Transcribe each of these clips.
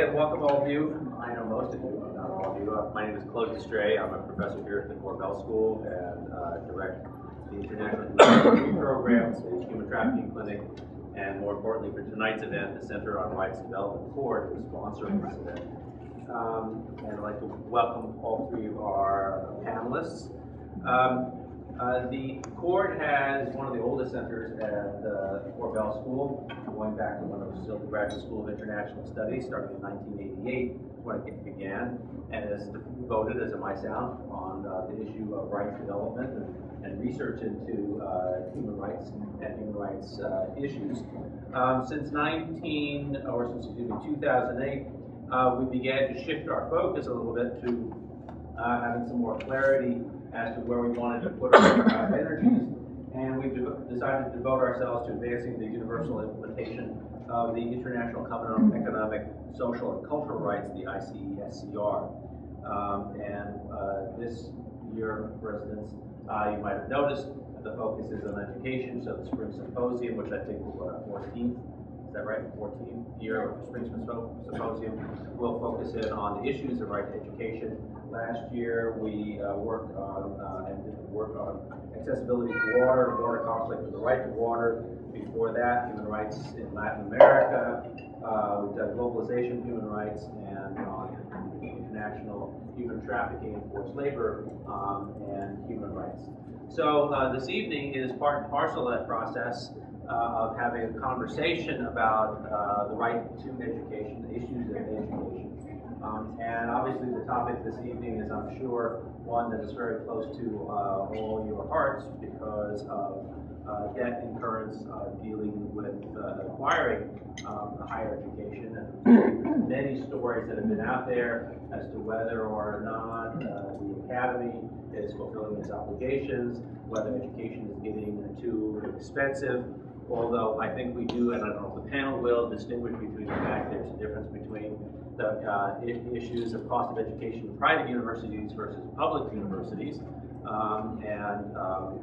again, welcome all of you. I know most of you, not all of you. Uh, My name is Claude d'Estrée. I'm a professor here at the Korbel School and uh, direct the International Human Programs, the Human Trafficking Clinic, and more importantly for tonight's event, the Center on Rights Development CORD is sponsoring this event. Um, And I'd like to welcome all three of our panelists. Um, uh, The CORD has one of the oldest centers at the Korbel School, going back to when I was still at the Graduate School of International Studies, starting in 1988, when it began, and is devoted, as might sound, on uh, the issue of rights development and- and research into uh, human rights and human rights uh, issues. Um, Since 19, or since, me, 2008, uh, we began to shift our focus a little bit to uh, having some more clarity as to where we wanted to put our energies. And we've decided to devote ourselves to advancing the universal of the International Covenant on Economic, Social, and Cultural Rights, the ICESCR. Um, and uh, this year, for instance, uh, you might have noticed that the focus is on education, so the spring symposium, which I think go to 14th, is that right, 14th year of Spring Symposium, will focus in on the issues of right to education. Last year, we uh, worked on, uh, and did work on accessibility to water, water conflict, and the right to water. Before that, human rights in Latin America. Uh, We've done globalization, human rights, and on international human trafficking and forced labor, um, and human rights. So uh, this evening is part and parcel of that process uh, of having a conversation about uh, the right to education, the issues of education. Um, and obviously, the topic this evening is, I'm sure, one that is very close to uh, all your hearts because of uh, debt incurrence, uh, dealing with uh, acquiring um, higher education, and many stories that have been out there as to whether or not uh, the academy is fulfilling its obligations, whether education is getting too expensive. Although I think we do, and I don't know if the panel will, distinguish between the fact there's a difference between the uh, issues of cost of education in private universities versus public universities. Um, and, um,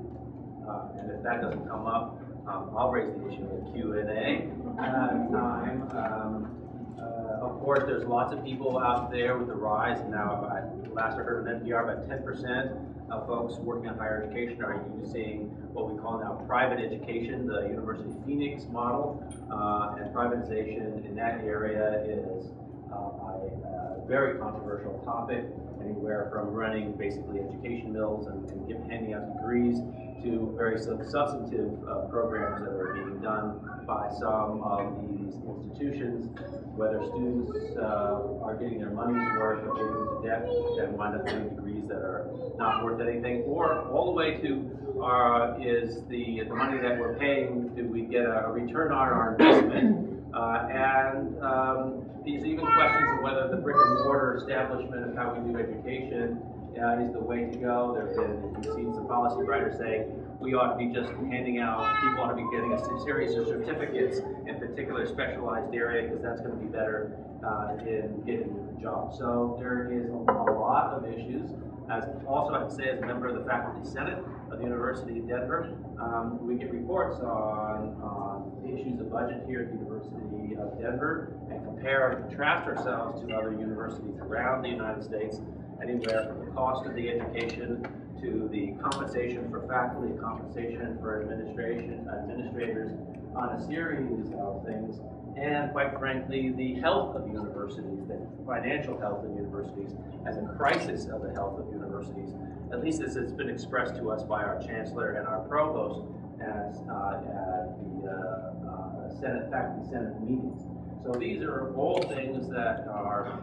uh, and if that doesn't come up, um, I'll raise the issue in the Q and A uh, time. Um, uh, of course, there's lots of people out there with the rise, and now, I, last I heard on NPR, about 10% of folks working in higher education are using what we call now private education, the University of Phoenix model, uh, and privatization in that area is uh, a very controversial topic, anywhere from running basically education mills and, and handing out degrees to very substantive uh, programs that are being done by some of these institutions, whether students uh, are getting their money's worth or getting into debt and wind up getting degrees that are not worth anything, or all the way to uh, is the, the money that we're paying, do we get a, a return on our investment? Uh, and um, these even questions of whether the brick and mortar establishment of how we do education uh, is the way to go. There have been, you've seen some policy writers say we ought to be just handing out, people ought to be getting a series of certificates in particular specialized area because that's going to be better uh, in getting a job. So there is a, lot of issues. As also, I to say, as a member of the faculty senate of the University of Denver, um, we get reports on, on issues of budget here at the University of Denver and compare and contrast ourselves to other universities around the United States, anywhere from the cost of the education to the compensation for faculty, compensation for administration, administrators on a series of things, and quite frankly, the health of universities, the financial health of universities, as a crisis of the health of universities, at least as it's been expressed to us by our chancellor and our provost as, uh, at the uh, uh, Senate, faculty Senate meetings. So these are all things that are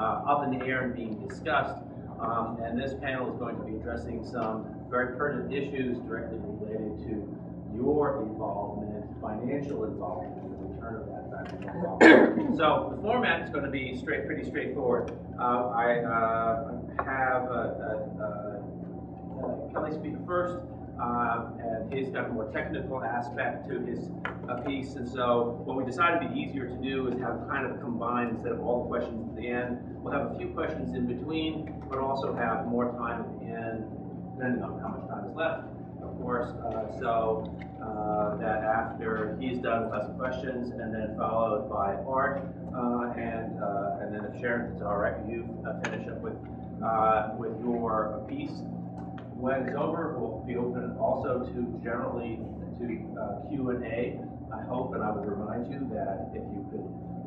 up in the air and being discussed. Um, and this panel is going to be addressing some very pertinent issues directly related to your involvement, financial involvement, and the return of that financial involvement. So the format is going to be straight, pretty straightforward. Uh, I uh, have uh, uh, uh, Kelly speak first, uh, and he's got a more technical aspect to his uh, piece. And so what we decided to be easier to do is have kind of combined instead of all the questions at the end. We'll have a few questions in between, but also have more time at the end, depending on how much time is left, of course. Uh, so uh, that after he's done, some questions, and then followed by Art uh, and uh, if Sharon, if it's all right with you, uh, finish up with, with your piece. When it's over, we'll be open also to generally to Q and A. I hope, and I would remind you that if you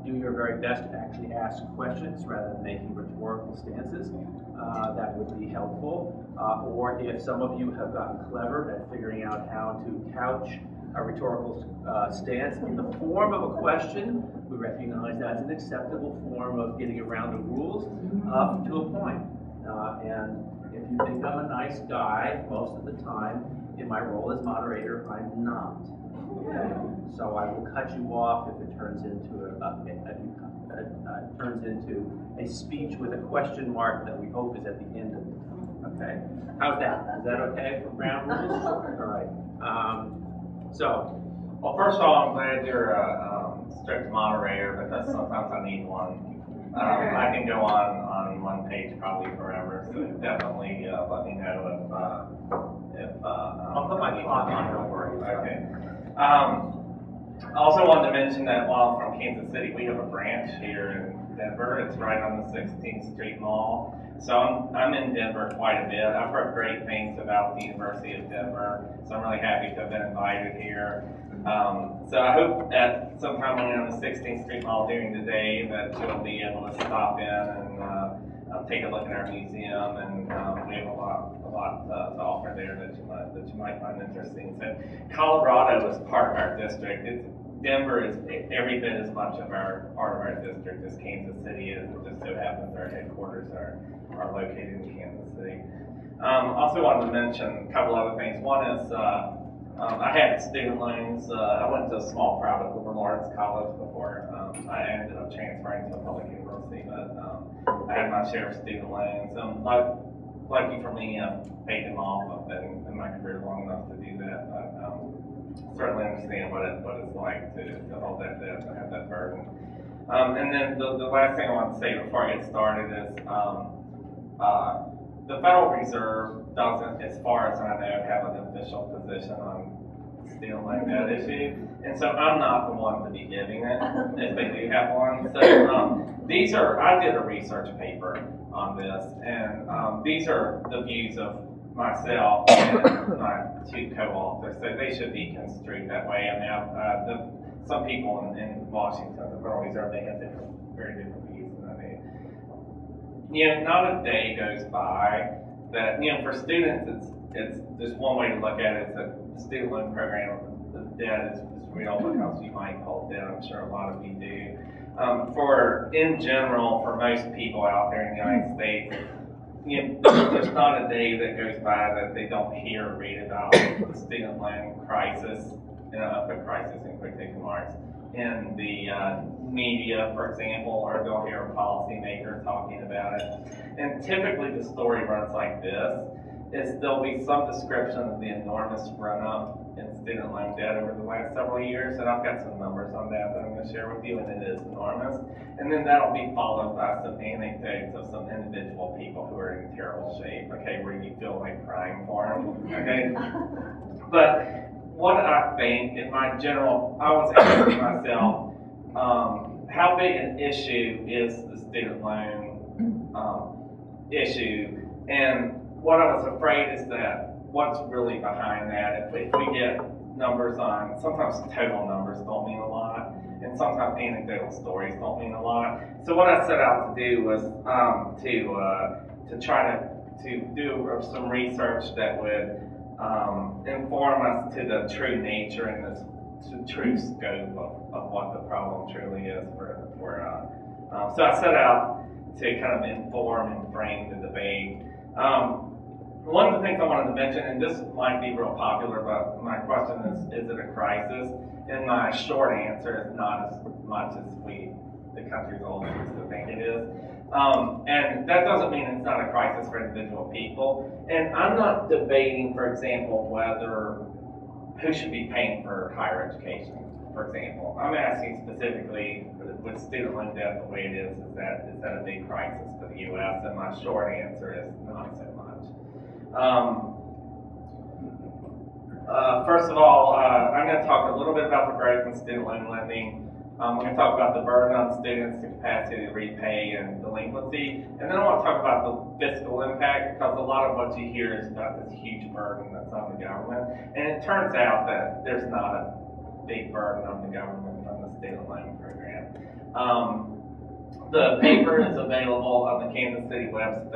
do your very best to actually ask questions rather than making rhetorical stances, uh, that would be helpful. Uh, or if some of you have gotten clever at figuring out how to couch a rhetorical uh, stance in the form of a question, we recognize that's an acceptable form of getting around the rules up to a point. Uh, and if you think I'm a nice guy, most of the time, in my role as moderator, I'm not. Okay? So I will cut you off if it turns into a, a, a, a, turns into a speech with a question mark that we hope is at the end of it. Okay? How's that? Is that okay for ground rules? All right. Um, so, Well, first of all, I'm glad you're a um, strict moderator because sometimes I need one. Um, I can go on, on one page probably forever, so definitely, uh, let me know if, uh, if, uh. um, I'll put my I clock on, don't worry. Okay. Um, I also wanted to mention that while I'm from Kansas City, we have a branch here in Denver. It's right on the Sixteenth Street Mall. So I'm, I'm in Denver quite a bit. I've heard great things about the University of Denver, so I'm really happy to have been invited here. Um, so I hope at some time when you're on the Sixteenth Street Mall during the day that you'll be able to stop in and, uh, take a look at our museum and, um, lot, uh, to offer there that you might, that you might find interesting. So Colorado is part of our district. It's, Denver is every bit as much of our, part of our district as Kansas City is. It just so happens our headquarters are, are located in Kansas City. Um, also wanted to mention a couple other things. One is, uh, um, I had student loans. Uh, I went to a small private liberal arts college before. Um, I ended up transferring to a public university, but um, I had my share of student loans. Um, lucky for me, I've paid them off. I've been in my career long enough to do that, but um, certainly understand what it what it's like to, to hold that debt, to have that burden. Um, and then the, the last thing I want to say before I get started is um, uh, the Federal Reserve doesn't, as far as I know, have an official position on loan debt issue. And so I'm not the one to be giving it, if they do have one. So um, these are, I did a research paper on this, and um, these are the views of myself and my two co-authors, so they should be construed that way. I mean, uh, the, some people in, in Washington, the Federal Reserve, they have different, very different views than I do. You know, not a day goes by that, you know, for students, it's, it's, just one way to look at it, it is that the student loan program, the debt is, is real because you might hold debt, I'm sure a lot of you do. Um, for, in general, for most people out there in the United States, you know, there's not a day that goes by that they don't hear or read about the student loan crisis, you know, I put crisis in quotation marks, in the uh, media, for example, or they'll hear a policymaker talking about it. And typically the story runs like this, is there'll be some description of the enormous run-up student loan debt over the last several years, and I've got some numbers on that that I'm gonna share with you, and it is enormous. And then that'll be followed by some anecdotes of some individual people who are in terrible shape, okay, where you feel like crying for them, okay? But what I think in my general, I was asking myself, um, how big an issue is the student loan um, issue? And what I was afraid is that what's really behind that, if, if we get numbers on, sometimes total numbers don't mean a lot, and sometimes anecdotal stories don't mean a lot. So what I set out to do was um, to uh, to try to to do some research that would um, inform us to the true nature and the true scope of, of what the problem truly is for, for uh, um, so I set out to kind of inform and frame the debate. Um, one of the things I wanted to mention, and this might be real popular, but my question is, is it a crisis? And my short answer is not as much as we, the country's old used to think it is. Um, and that doesn't mean it's not a crisis for individual people. And I'm not debating, for example, whether who should be paying for higher education, for example. I'm asking specifically with student loan debt the way it is, is that is that a big crisis for the U.S. And my short answer is not so. Um, uh, first of all, uh, I'm going to talk a little bit about the growth in student loan lending. Um, we're gonna talk about the burden on students, the capacity to repay and delinquency. And then I wanna talk about the fiscal impact, because a lot of what you hear is about this huge burden that's on the government. And it turns out that there's not a big burden on the government from the student loan program. Um, the paper is available on the Kansas City Web,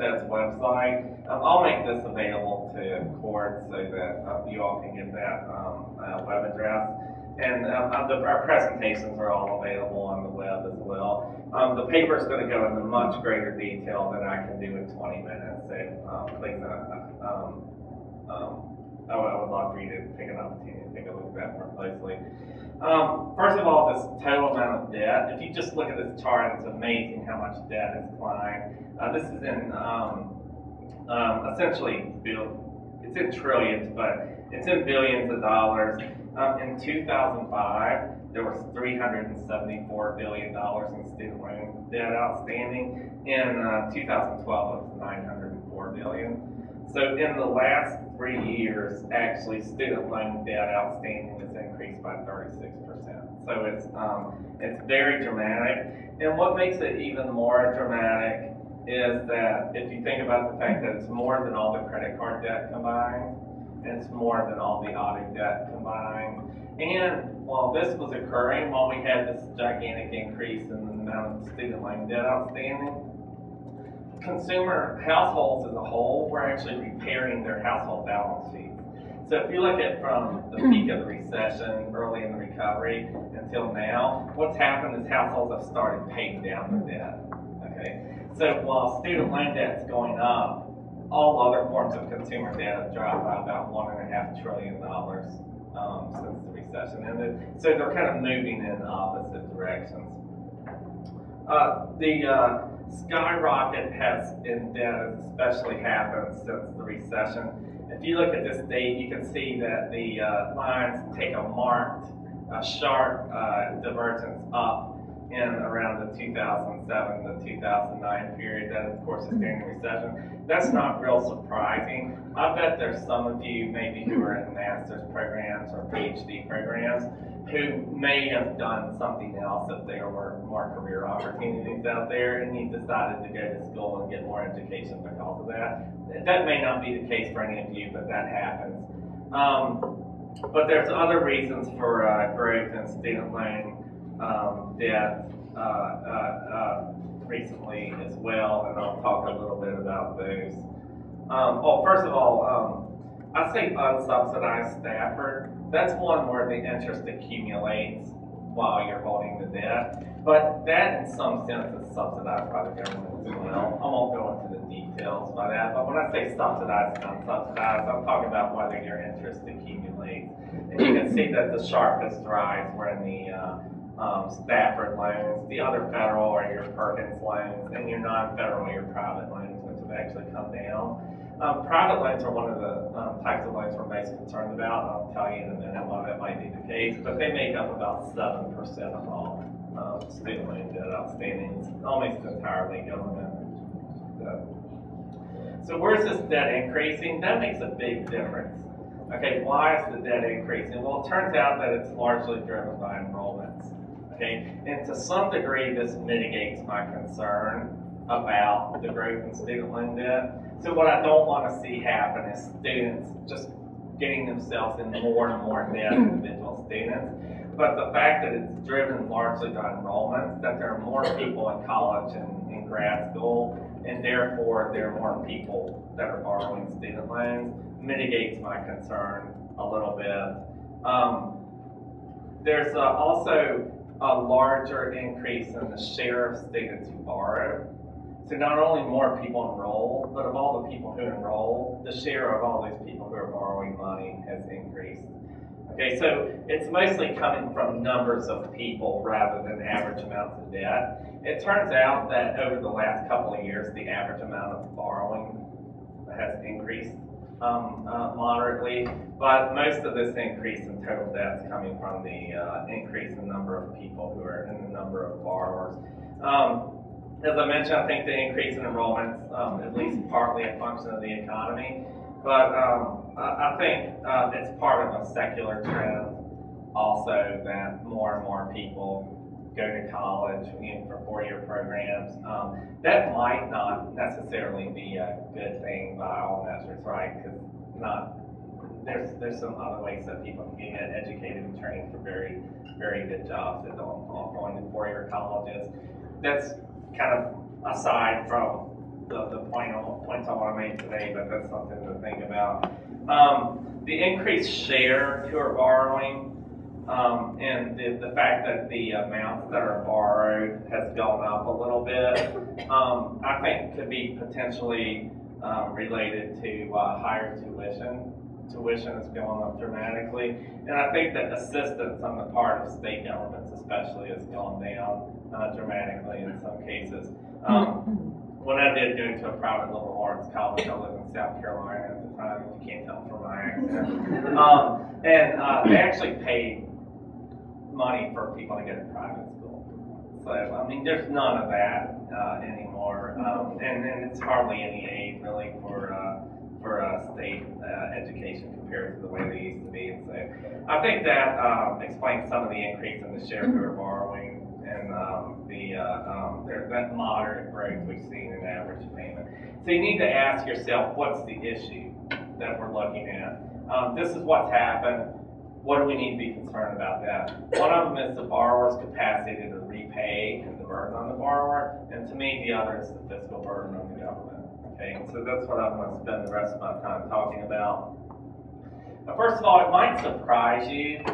Website. Um, I'll make this available to CORD so that uh, you all can get that um, uh, web address. And um, uh, the, our presentations are all available on the web as well. Um, the paper is going to go into much greater detail than I can do in 20 minutes. So um, please, uh, um, I would, I would love for you to take an opportunity to take a look at that more closely. Um, first of all, this total amount of debt, if you just look at this chart, it's amazing how much debt has climbed. Uh, this is in, um, um, essentially, bill, it's in trillions, but it's in billions of dollars. Um, in 2005, there was 374 billion dollars in student loan debt outstanding. In uh, 2012, it was 904 billion. So in the last three years, actually, student loan debt outstanding has increased by 36%. So it's, um, it's very dramatic. And what makes it even more dramatic is that if you think about the fact that it's more than all the credit card debt combined, it's more than all the auto debt combined. And while this was occurring, while we had this gigantic increase in the amount of student loan debt outstanding, consumer households as a whole were actually repairing their household balance sheets. So if you look at from the peak of the recession, early in the recovery, until now, what's happened is households have started paying down their debt. So while student loan debt's going up, all other forms of consumer debt have dropped by about one and a half trillion dollars um, since the recession ended. So they're kind of moving in opposite directions. Uh, the uh, skyrocket has in debt especially happened since the recession. If you look at this date, you can see that the uh, lines take a marked, uh, sharp uh, divergence up in around the 2007 to 2009 period. That, of course, is during the recession. That's not real surprising. I bet there's some of you maybe who are in master's programs or PhD programs who may have done something else if there were more career opportunities out there and you decided to go to school and get more education because of that. That may not be the case for any of you, but that happens. Um, but there's other reasons for uh, growth in student loan um, debt uh, uh, uh, recently as well, and I'll talk a little bit about those. Um, first of all, um, I say unsubsidized Stafford. That's one where the interest accumulates while you're holding the debt, but that in some sense is subsidized by the government as well. I won't go into the details by that, but when I say subsidized and unsubsidized, I'm talking about whether your interest accumulates. And you can see that the sharpest rise were in the uh, um, Stafford loans, the other federal are your Perkins loans, and your non-federal, your private loans, which have actually come down. Um, private loans are one of the um, types of loans we're most concerned about. I'll tell you in a minute why that might be the case, but they make up about seven percent of all um, student loan debt outstanding. Almost entirely government debt. So where's this debt increasing? That makes a big difference. Okay, why is the debt increasing? Well, it turns out that it's largely driven by enrollments. And to some degree, this mitigates my concern about the growth in student loan debt. So what I don't want to see happen is students just getting themselves in more and more debt, individual students. But the fact that it's driven largely by enrollments, that there are more people in college and in grad school, and therefore there are more people that are borrowing student loans, mitigates my concern a little bit. Um, there's uh, also a larger increase in the share of students who borrow. So not only more people enroll, but of all the people who enroll, the share of all these people who are borrowing money has increased. Okay, so it's mostly coming from numbers of people rather than average amounts of debt. It turns out that over the last couple of years, the average amount of borrowing has increased um, uh, moderately, but most of this increase in total debt is coming from the uh, increase in number of people who are in the number of borrowers. Um, as I mentioned, I think the increase in enrollments, um, at least partly a function of the economy, but um, I, I think uh, it's part of a secular trend also that more and more people go to college in for four-year programs. Um, that might not necessarily be a good thing by all measures, right? Because not, there's, there's some other ways that people can get educated and trained for very, very good jobs that don't involve going to four-year colleges. That's kind of aside from the, the point, points I want to make today, but that's something to think about. Um, the increased share who are borrowing, um, and the, the fact that the amounts that are borrowed has gone up a little bit, um, I think could be potentially, um, related to, uh, higher tuition. Tuition is going up dramatically, and I think that assistance on the part of state governments especially has gone down, uh, dramatically in some cases. Um, when I did go to a private liberal arts college, I lived in South Carolina at the time, if you can't tell from my accent. Um, and, uh, they actually paid money for people to go to private school. So, I mean, there's none of that, uh, anymore. Um, and, and it's hardly any aid really for, uh, for, uh, state, uh, education compared to the way they used to be. And so, I think that, um, explains some of the increase in the share we are borrowing and, um, the, uh, um, that moderate growth we've seen in average payment. So you need to ask yourself, what's the issue that we're looking at? Um, this is what's happened. What do we need to be concerned about that? One of them is the borrower's capacity to repay and the burden on the borrower, and to me, the other is the fiscal burden on the government. Okay, so that's what I'm going to spend the rest of my time talking about. But first of all, it might surprise you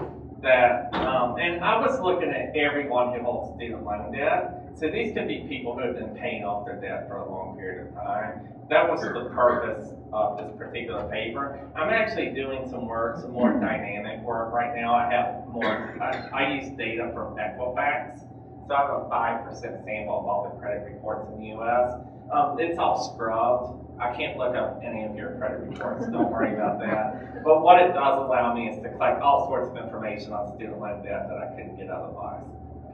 that, um, and I was looking at everyone who holds student loan debt. So these could be people who have been paying off their debt for a long period of time. That was the purpose of this particular paper. I'm actually doing some work, some more dynamic work right now. I have more, I, I use data from Equifax. So I have a five percent sample of all the credit reports in the US. Um, it's all scrubbed. I can't look up any of your credit reports, don't worry about that. But what it does allow me is to collect all sorts of information on student loan debt that I couldn't get otherwise.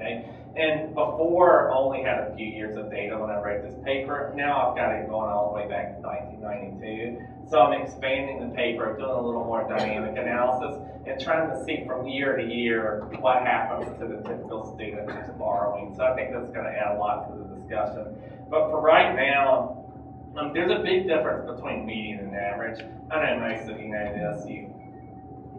Okay? And before, I only had a few years of data when I wrote this paper. Now I've got it going all the way back to 1992. So I'm expanding the paper, doing a little more dynamic analysis, and trying to see from year to year what happens to the typical student who's borrowing. So I think that's going to add a lot to the discussion. But for right now, um, there's a big difference between median and average. I know most of you know this. You've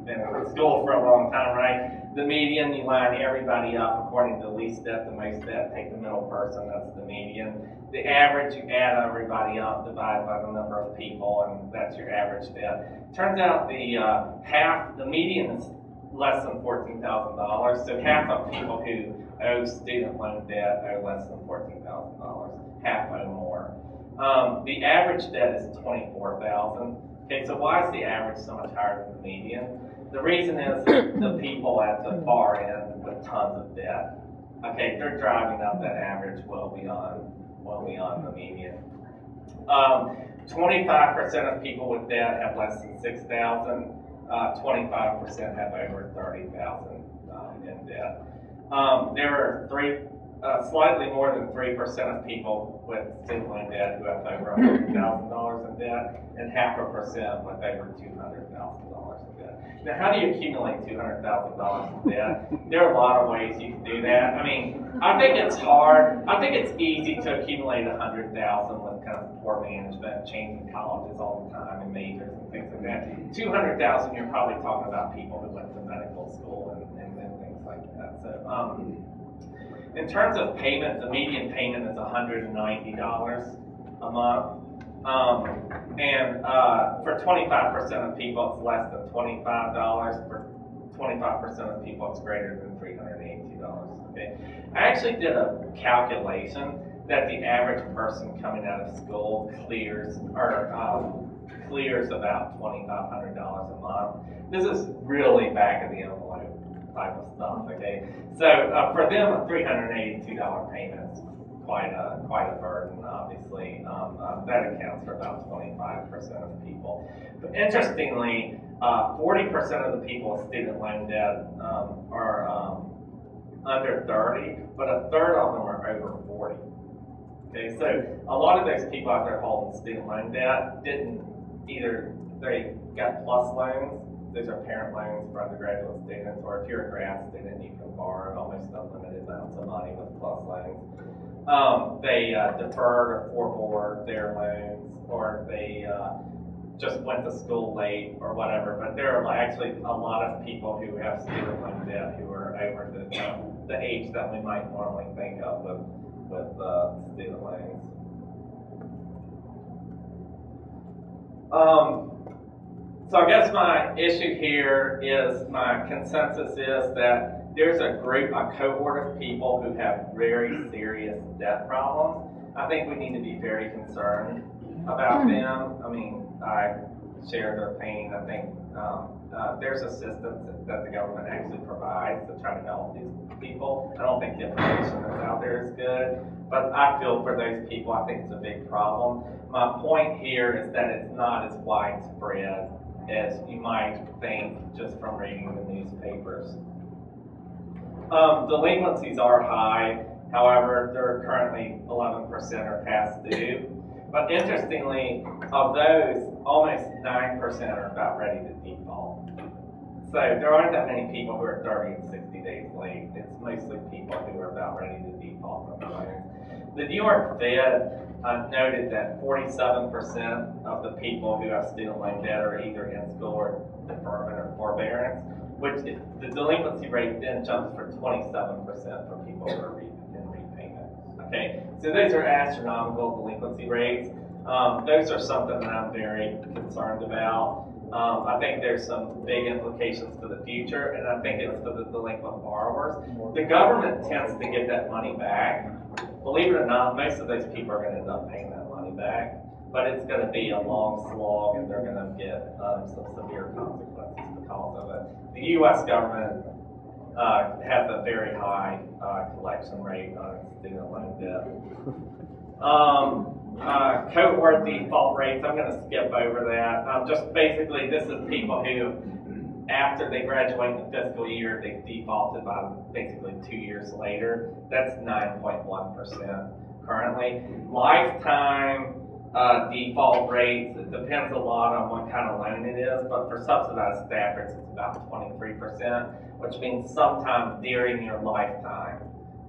been in school for a long time, right? The median, you line everybody up according to the least debt to most debt. Take the middle person, that's the median. The average, you add everybody up, divide by the number of people, and that's your average debt. Turns out the uh, half, the median is less than fourteen thousand dollars. So half of people who owe student loan debt owe less than fourteen thousand dollars. Half owe more. Um, the average debt is twenty-four thousand. Okay, so why is the average so much higher than the median? The reason is the people at the far end with tons of debt. Okay, they're driving up that average well beyond well beyond the median. Um, 25% of people with debt have less than 6,000. 25% uh, have over 30,000 um, uh, in debt. Um, there are three, uh, slightly more than 3% of people with sibling debt who have over $100,000 in debt, and half a percent with over $200,000 now, how do you accumulate two hundred thousand dollars debt? There are a lot of ways you can do that. I mean, I think it's hard. I think it's easy to accumulate a hundred thousand with kind of poor management, changing colleges all the time and majors and things like that. Two hundred thousand, you're probably talking about people who went to medical school and, and, and things like that. So. Um, in terms of payment, the median payment is $190 a month. Um, and uh, for 25% of people, it's less than $25. For 25% of people, it's greater than $382. Okay. I actually did a calculation that the average person coming out of school clears or um, clears about $2,500 a month. This is really back of the envelope type of stuff. Okay, so uh, for them, a three hundred eighty-two dollar payment is quite a quite a burden. Obviously, um, uh, that accounts for about twenty-five percent of people. But interestingly, uh, forty percent of the people with student loan debt um, are um, under thirty, but a third of them are over forty. Okay, so a lot of those people out there holding student loan debt didn't either they got plus loans those are parent loans for undergraduate students, or if you're a grad student, you can borrow almost unlimited amounts of money with plus loans. Um, they uh, deferred or forbore their loans, or they uh, just went to school late or whatever. But there are actually a lot of people who have student loan debt who are over the, uh, the age that we might normally think of with, with uh, student loans. Um, so I guess my issue here is, my consensus is that there's a group, a cohort of people who have very serious debt problems. I think we need to be very concerned about them. I mean, I share their pain. I think um, uh, there's assistance that the government actually provides to try to help these people. I don't think the information that's out there is good, but I feel for those people, I think it's a big problem. My point here is that it's not as widespread as you might think just from reading the newspapers. Um, delinquencies are high, however, they're currently 11% are past due. But interestingly, of those, almost 9% are about ready to default. So there aren't that many people who are 30 and 60 days late. It's mostly people who are about ready to default. The New York Fed uh, noted that 47% of the people who have student loan debt are either in school or deferment or forbearance, which the delinquency rate then jumps for 27% for people who are re- in repayment. Okay, so those are astronomical delinquency rates. Um, those are something that I'm very concerned about. Um, I think there's some big implications for the future, and I think it's for the delinquent borrowers. The government tends to get that money back. Believe it or not, most of those people are going to end up paying that money back, but it's going to be a long slog, and they're going to get um, some severe consequences of it. The U.S. government uh, has a very high uh, collection rate on student loan debt. Um, uh, cohort default rates, I'm gonna skip over that. Um, just basically, this is people who, after they graduate the fiscal year, they defaulted by basically two years later. That's nine point one percent currently. Lifetime, uh, default rates, it depends a lot on what kind of loan it is, but for subsidized Staffords, it's about twenty-three percent, which means sometime during your lifetime,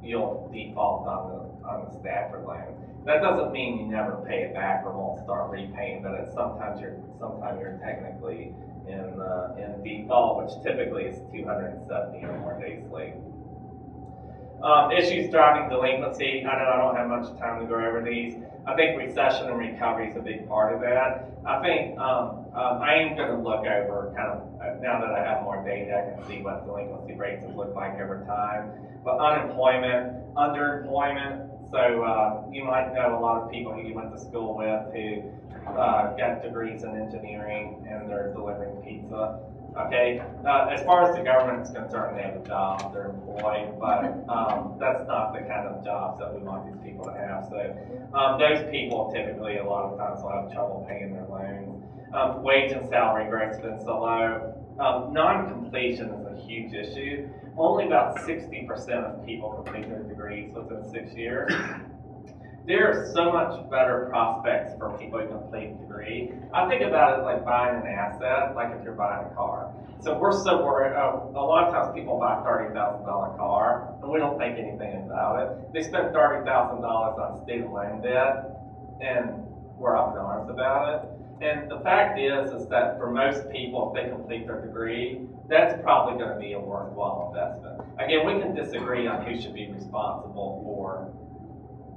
you'll default on the, on the Stafford loan. That doesn't mean you never pay it back or won't start repaying, but it's sometimes you're, sometimes you're technically in, uh, in default, which typically is two hundred and seventy or more days late. Um, issues driving delinquency, I know I don't have much time to go over these. I think recession and recovery is a big part of that. I think, um, um, I am gonna look over kind of, uh, now that I have more data, I can see what delinquency rates have looked like over time. But unemployment, underemployment, so, uh, you might know a lot of people who you went to school with who, uh, got degrees in engineering and they're delivering pizza. Okay, uh, as far as the government's concerned, they have a job, they're employed, but, um, that's not the kind of jobs that we want these people to have. So, um, those people typically, a lot of times will have trouble paying their loans. Um, wage and salary growth's been so low. Um, non-completion is a huge issue. Only about sixty percent of people complete their degrees within six years. There are so much better prospects for people who complete a degree. I think about it like buying an asset, like if you're buying a car. So we're so worried, uh, a lot of times people buy a thirty thousand dollar car, and we don't think anything about it. They spend thirty thousand dollars on student loan debt, and we're up in arms about it. And the fact is, is that for most people, if they complete their degree, that's probably gonna be a worthwhile investment. Again, we can disagree on who should be responsible for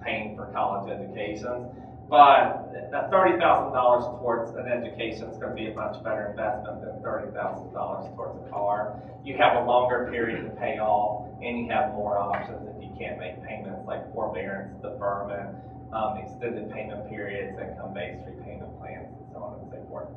paying for college educations, but that thirty thousand dollars towards an education is gonna be a much better investment than thirty thousand dollars towards a car. You have a longer period to pay off, and you have more options if you can't make payments like forbearance, deferment, um, extended payment periods, income-based repayment plans, and so on and so forth.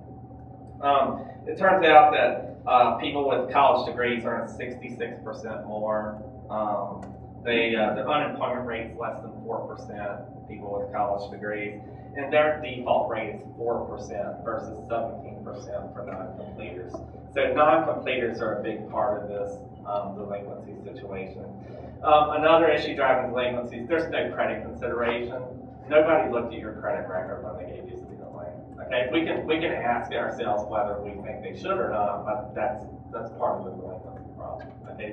Um, it turns out that, uh, people with college degrees earn sixty-six percent more. Um, they, uh, the unemployment rate's less than four percent, people with college degrees. And their default rate is four percent versus seventeen percent for non-completers. So non-completers are a big part of this, um, delinquency situation. Um, another issue driving delinquencies, there's no credit consideration. Nobody looked at your credit record when they gave you student claim. Okay, we can, we can ask ourselves whether we think they should or not, but that's, that's part of the delinquency problem.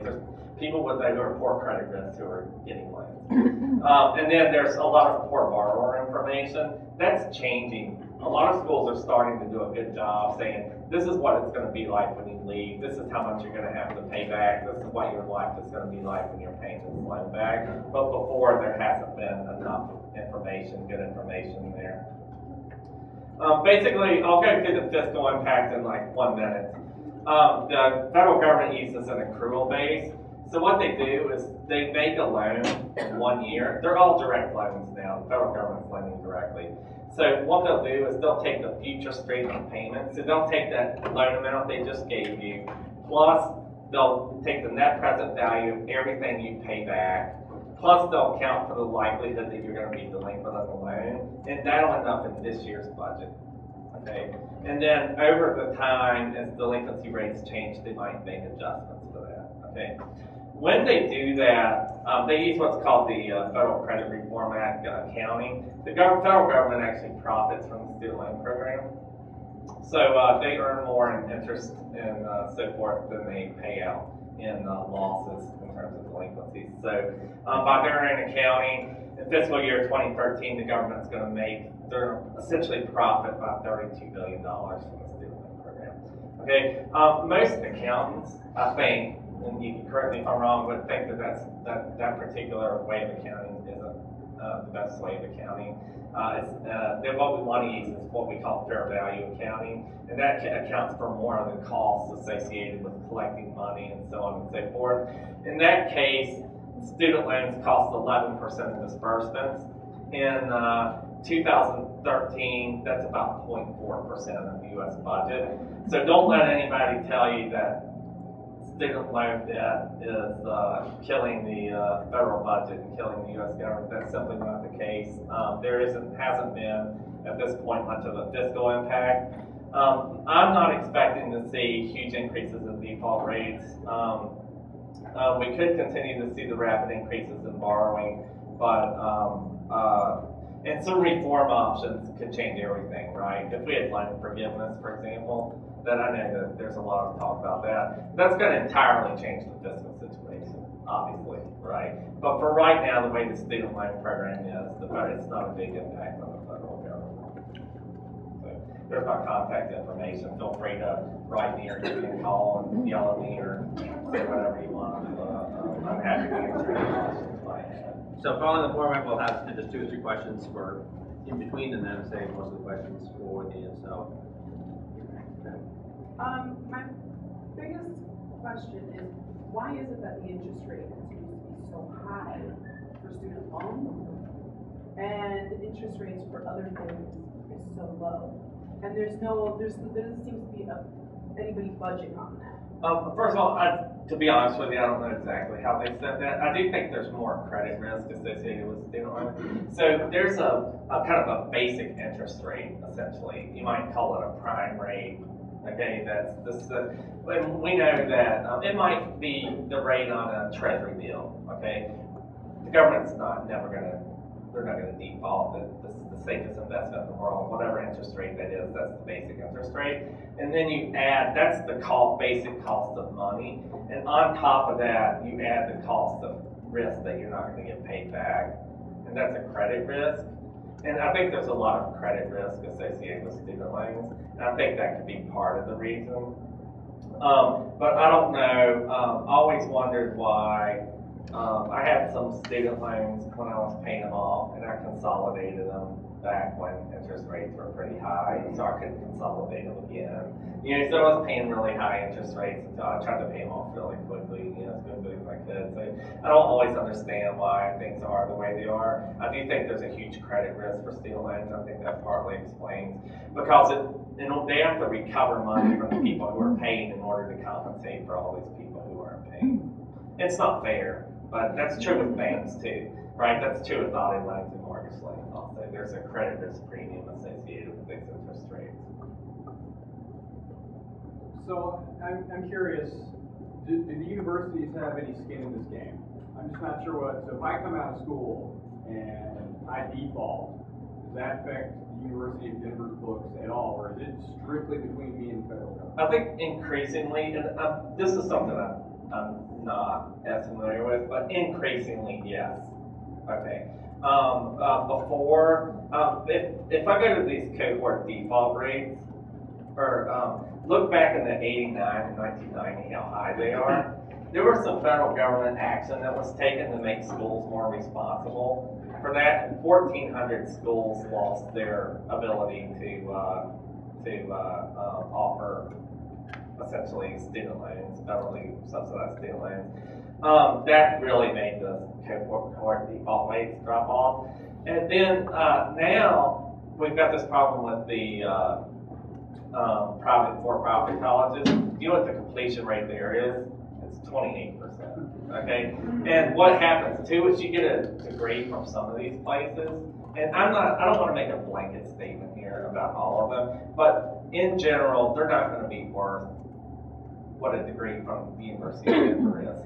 There's people with over poor credit risk who are getting loans. Um, and then there's a lot of poor borrower information. That's changing. A lot of schools are starting to do a good job saying, this is what it's gonna be like when you leave. This is how much you're gonna have to pay back. This is what your life is gonna be like when you're paying this loan back. But before, there hasn't been enough information, good information there. Um, basically, I'll go through the fiscal impact in like one minute. Um, the federal government uses an accrual base. So what they do is they make a loan in one year. They're all direct loans now. The federal government's lending directly. So what they'll do is they'll take the future stream of payments. So they'll take that loan amount they just gave you, plus they'll take the net present value of everything you pay back, plus they'll account for the likelihood that you're going to be delinquent on the loan, and that'll end up in this year's budget. And then over the time, as delinquency rates change, they might make adjustments for that. Okay, when they do that, um, they use what's called the uh, Federal Credit Reform Act uh, accounting. The federal government actually profits from the student loan program. So uh, they earn more in interest and uh, so forth than they pay out in uh, losses in terms of delinquencies. So um, by their own accounting, in fiscal year 2013, the government's going to make their essentially profit by 32 billion dollars from the student loan program. Okay, um, most accountants, I think, and you can correct me if I'm wrong, would think that that's that that particular way of accounting isn't uh, the best way of accounting. Uh, uh, then what we want to use is what we call fair value accounting, and that accounts for more of the costs associated with collecting money and so on and so forth. In that case, student loans cost 11% of disbursements. In uh, 2013, that's about 0.4% of the U.S. budget. So don't let anybody tell you that student loan debt is uh, killing the uh, federal budget and killing the U.S. government. That's simply not the case. Um, there isn't, hasn't been at this point much of a fiscal impact. Um, I'm not expecting to see huge increases in default rates. Um, uh, we could continue to see the rapid increases in borrowing, but um, uh, and some reform options could change everything, right? If we had loan forgiveness, for example, then I know that there's a lot of talk about that. That's going to entirely change the fiscal situation, obviously, right? But for right now, the way the student loan program is, the it's not a big impact on the federal government. So there's my contact information. Feel free to write me or give me a call and yell at me or say whatever you want. Uh, I'm happy to answer any questions. So following the format, we'll have just two or three questions for in between and then say most of the questions for the end, so. Um, my biggest question is, why is it that the interest rate continues to be so high for student loans? And the interest rates for other things is so low? And there's no, there's, there doesn't seem to be a, anybody budging on that. Um, first of all, I, to be honest with you, I don't know exactly how they said that. I do think there's more credit risk associated with student loans. So there's a, a kind of a basic interest rate, essentially. You might call it a prime rate. Okay, that's this. Uh, we know that um, it might be the rate on a treasury bill. Okay, the government's not never gonna. They're not gonna default. The safest investment in the world, whatever interest rate that is, that's the basic interest rate. And then you add, that's the cost, basic cost of money. And on top of that, you add the cost of risk that you're not gonna get paid back. And that's a credit risk. And I think there's a lot of credit risk associated with student loans. And I think that could be part of the reason. Um, but I don't know, um, always wondered why, um, I had some student loans when I was paying them off and I consolidated them back when interest rates were pretty high, so I couldn't consolidate them again. You know, so I was paying really high interest rates until I tried to pay them off really quickly, you know, as quickly as I could. So I don't always understand why things are the way they are. I do think there's a huge credit risk for student loans. I think that partly explains because it, you know, they have to recover money from the people who are paying in order to compensate for all these people who aren't paying. It's not fair, but that's true with banks too, right? That's true with dotted loans and mortgage loans also. There's a credit risk premium associated with fixed interest rates. So I'm, I'm curious, do, do the universities have any skin in this game? I'm just not sure what, so if I come out of school and I default, does that affect the University of Denver's books at all, or is it strictly between me and the federal government? I think increasingly, and um, this is something I'm, I'm not as familiar with, but increasingly, yes. Okay. Um, uh, before, um, if, if I go to these cohort default rates, or, um, look back in the eighty-nine and nineteen ninety, how high they are, there was some federal government action that was taken to make schools more responsible for that. Fourteen hundred schools lost their ability to, uh, to, uh, um, offer essentially student loans, federally subsidized student loans. Um, that really made the cohort, cohort default rates drop off. And then, uh, now, we've got this problem with the, uh, um, private for-profit colleges. Do you know what the completion rate there is? It's twenty-eight percent, okay? And what happens too is you get a degree from some of these places, and I'm not, I don't wanna make a blanket statement here about all of them, but in general, they're not gonna be worth what a degree from the University of Denver is.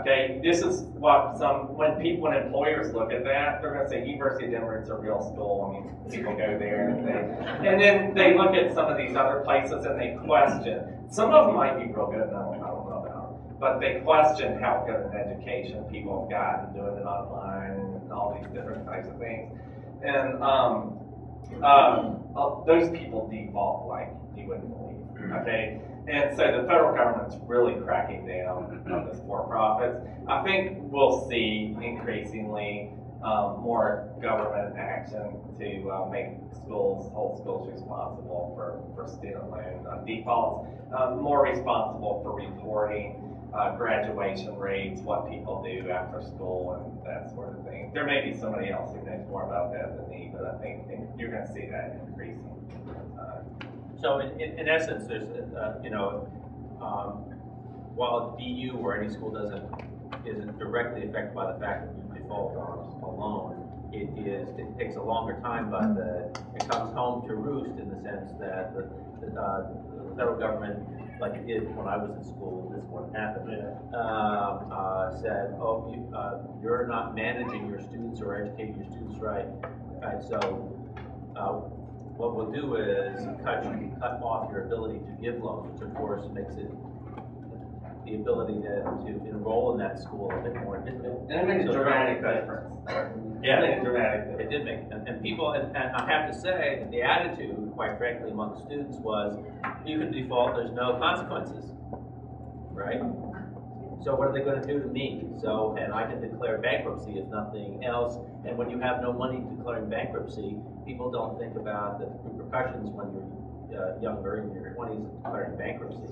Okay, this is what some, when people, when employers look at that, they're gonna say University of Denver, it's a real school, I mean, people go there and they, and then they look at some of these other places and they question. Some of them might be real good, I don't, I don't know about, but they question how good an education people have gotten doing it online and all these different types of things. And, um, um, those people default like you wouldn't believe, okay? And so the federal government's really cracking down on this for-profits. I think we'll see increasingly, um, more government action to, uh, make schools, hold schools responsible for, for student loan uh, defaults, um, more responsible for reporting, uh, graduation rates, what people do after school and that sort of thing. There may be somebody else who knows more about that than me, but I think you're gonna see that increasing. So in, in, in essence, there's, uh, you know, um, while DU or any school doesn't, isn't directly affected by the fact that you default on a loan, it is, it takes a longer time, but the, it comes home to roost in the sense that the, the, uh, the federal government, like it did when I was in school, this is what happened, um, uh, said, oh, you, uh, you're not managing your students or educating your students right. Right, so, uh, what we'll do is cut, you- cut off your ability to give loans, which of course makes it, the ability to, to enroll in that school a bit more difficult. And it made a dramatic difference. Yeah. It dramatic It did make, and, and people, and, and I have to say, that the attitude, quite frankly, among students was, you can default, there's no consequences, right? So what are they gonna do to me? So, and I can declare bankruptcy if nothing else, and when you have no money declaring bankruptcy, people don't think about the repercussions when you're, uh, younger, in your twenties, declaring bankruptcy.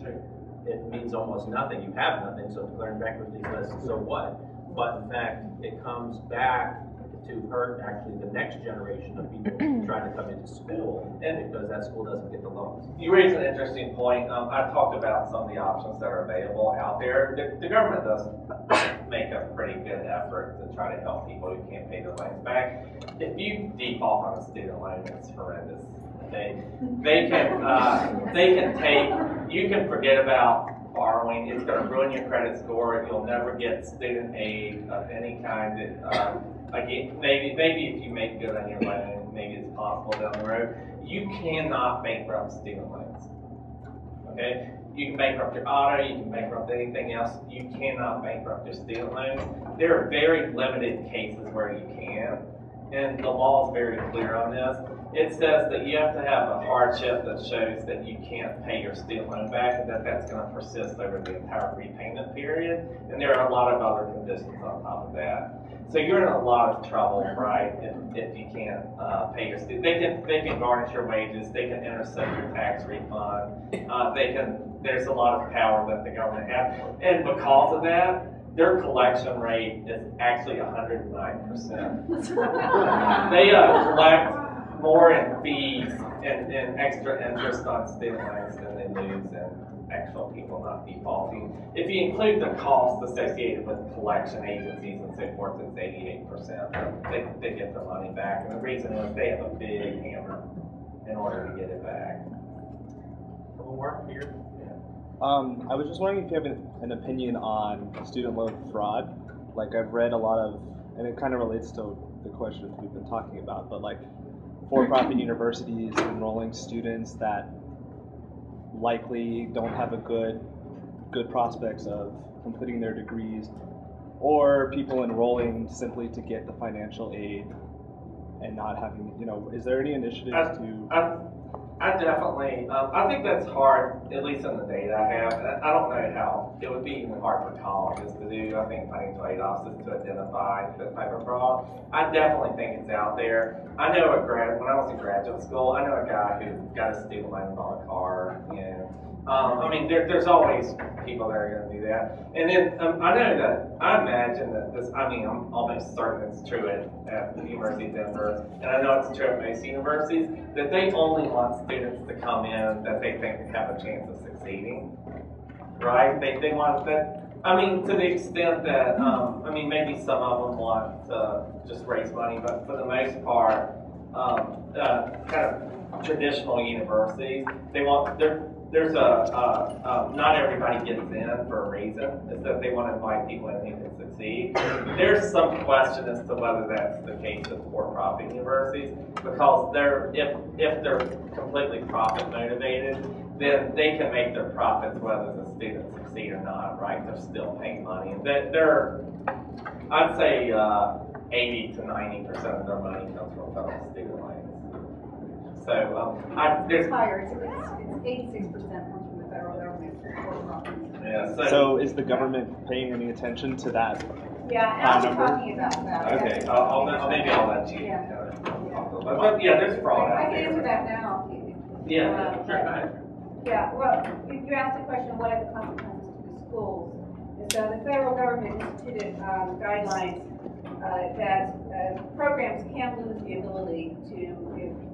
It means almost nothing, you have nothing, so declaring bankruptcy says, so what? But in fact, it comes back to hurt actually the next generation of people trying to come into school, and because that school doesn't get the loans. You raise an interesting point. Um, I talked about some of the options that are available out there. The, the government does make a pretty good effort to try to help people who can't pay their loans back. If you default on a student loan, it's horrendous. They, they can, uh, they can take, you can forget about borrowing. It's gonna ruin your credit score. And you'll never get student aid of any kind that, um, maybe, maybe if you make good on your loan, maybe it's possible down the road. You cannot bankrupt student loans. Okay? You can bankrupt your auto, you can bankrupt anything else. You cannot bankrupt your student loans. There are very limited cases where you can, and the law is very clear on this. It says that you have to have a hardship that shows that you can't pay your student loan back, and that that's gonna persist over the entire repayment period. And there are a lot of other conditions on top of that. So you're in a lot of trouble, right, if, if you can't, uh, pay your student, they can, they can garnish your wages, they can intercept your tax refund, uh, they can, there's a lot of power that the government has. And because of that, their collection rate is actually hundred and nine percent. They, uh, collect more in fees and, and extra interest on student loans than they lose in actual people not defaulting. If you include the cost associated with collection agencies and so forth, it's eighty-eight percent. They, they get their money back, and the reason is they have a big hammer in order to get it back. Couple more here? Um, I was just wondering if you have an, an opinion on student loan fraud. Like I've read a lot of, and it kind of relates to the questions we've been talking about. But like, for-profit universities enrolling students that likely don't have a good good prospects of completing their degrees, or people enrolling simply to get the financial aid and not having you know is there any initiatives I- to I, I definitely, um, I think that's hard, at least in the data I have. I don't know how, it would be even hard for colleges to do, I think financial aid to identify the type of fraud. I definitely think it's out there. I know a grad, when I was in graduate school, I know a guy who got a student loan on a car, know. Um, I mean, there, there's always people that are gonna do that. And then, um, I know that, I imagine that this, I mean, I'm almost certain it's true at, at the University of Denver, and I know it's true at most universities, that they only want students to come in that they think have a chance of succeeding. Right? They, they want that, I mean, to the extent that, um, I mean, maybe some of them want to just raise money, but for the most part, um, uh, kind of traditional universities, they want, there, there's a, uh, um, not everybody gets in for a reason, is that they want to invite people in who can succeed. There's some question as to whether that's the case with for-profit universities, because they're, if, if they're completely profit motivated, then they can make their profits whether the students succeed or not, right? They're still paying money. And they- they're, I'd say, uh, eighty to ninety percent of their money comes from federal student loans. So, um, I, there's, It's higher, it's, it's eighty-six percent comes from the federal government yeah, so. so is the government paying any attention to that Yeah, and I was number? talking about that. Okay, I'll, I'll, maybe I'll let you. Yeah. uh, talk a little bit. But, yeah, there's fraud I out can answer that now. Yeah, Uh, sure, go. Yeah, well, you you asked the question, what are the consequences to the schools? And so the federal government instituted um, guidelines uh, that uh, programs can lose the ability to give, uh,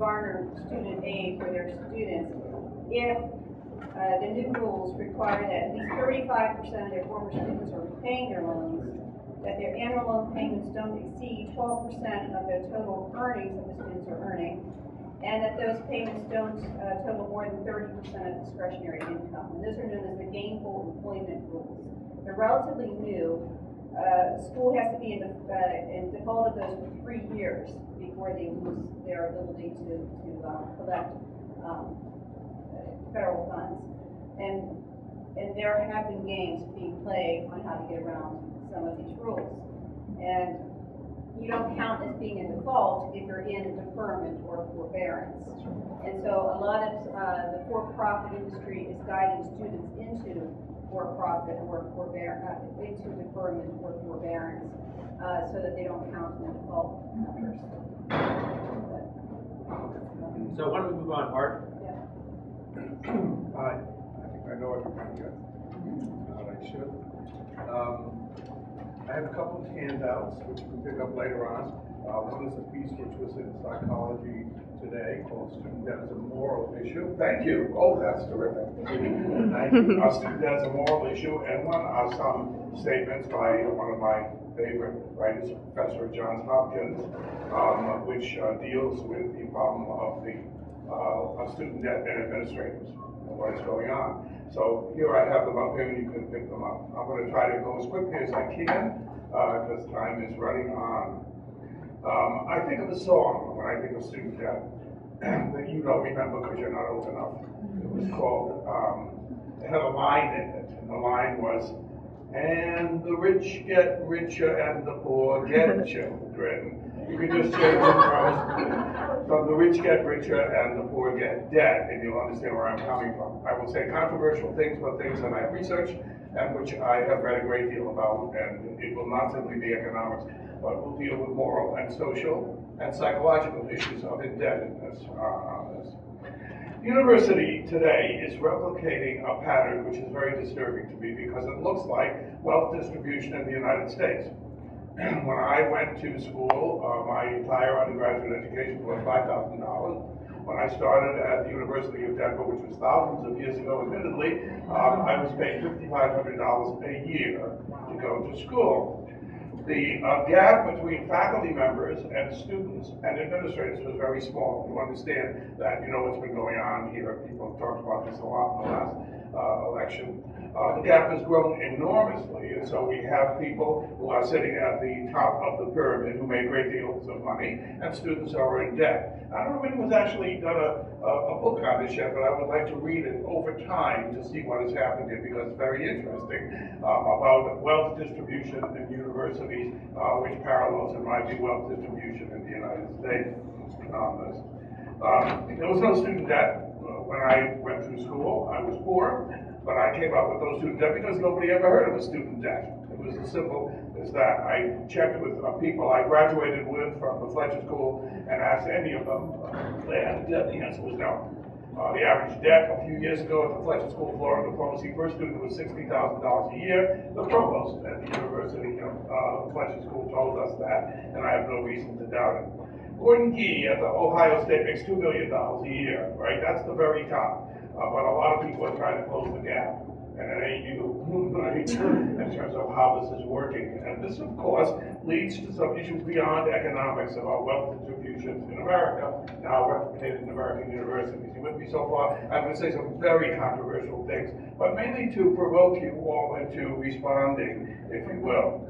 garner student aid for their students if uh, the new rules require that at least thirty-five percent of their former students are repaying their loans, that their annual loan payments don't exceed twelve percent of the total earnings that the students are earning, and that those payments don't uh, total more than thirty percent of discretionary income. And those are known as the gainful employment rules. They're relatively new. Uh, School has to be in, the- uh, in default of those for three years before they lose their ability to, to uh, collect um, federal funds. And, and there have been games being played on how to get around some of these rules. And you don't count as being in default if you're in deferment or forbearance. And so a lot of, uh, the for-profit industry is guiding students into for-profit or forbear, uh, into deferment or forbearance, uh, so that they don't count in the default numbers. So why don't we move on, Art? Hi, I think I know everybody here, what I should. Um, I have a couple of handouts, which you can pick up later on. Uh, one is a piece which was in Psychology Today called Student Debt is a Moral Issue. Thank you, oh, that's terrific. Thank you. Uh, Student Debt is a Moral Issue, and one are some statements by one of my favorite writers, Professor Johns Hopkins, um, which uh, deals with the problem of the uh, of student debt and administrators and what is going on. So here I have them up here, and you can pick them up. I'm going to try to go as quickly as I can because time is running on. Um, I think of a song when I think of student debt that you don't remember because you're not old enough. It was called, um, it had a line in it, and the line was, and the rich get richer and the poor get children. You can just change it from, from the rich get richer and the poor get debt, and you'll understand where I'm coming from. I will say controversial things, but things that I've researched and which I have read a great deal about, and it will not simply be economics, but we'll deal with moral and social and psychological issues of indebtedness uh. University today is replicating a pattern which is very disturbing to me because it looks like wealth distribution in the United States. When I went to school, uh, my entire undergraduate education was five thousand dollars. When I started at the University of Denver, which was thousands of years ago admittedly, um, I was paid fifty-five hundred dollars a year to go to school. The uh, gap between faculty members and students and administrators was very small. You understand that, you know what's been going on here, people have talked about this a lot in the last uh, election. Uh, the gap has grown enormously, and so we have people who are sitting at the top of the pyramid who make great deals of money, and students are in debt. I don't know if anyone's actually done a, a, a book on this yet, but I would like to read it over time to see what has happened here, because it's very interesting, um, about wealth distribution in universities, uh, which parallels, in my view, wealth distribution in the United States on. Um, there was no student debt when I went through school. I was poor, but I came up with those student debt because nobody ever heard of a student debt. It was as simple as that. I checked with uh, people I graduated with from the Fletcher School and asked any of them uh, if they had a debt. The answer was no. Uh, the average debt a few years ago at the Fletcher School of Law and Diplomacy per student was sixty thousand dollars a year. The provost at the university of uh, Fletcher School told us that, and I have no reason to doubt it. Gordon Gee at the Ohio State makes two million dollars a year, right? That's the very top. Uh, but a lot of people are trying to close the gap, and it ain't you, right? In terms of how this is working. And this, of course, leads to some issues beyond economics about wealth distribution in America, now replicated in American universities. You with me so far? I'm going to say some very controversial things, but mainly to provoke you all into responding, if you will.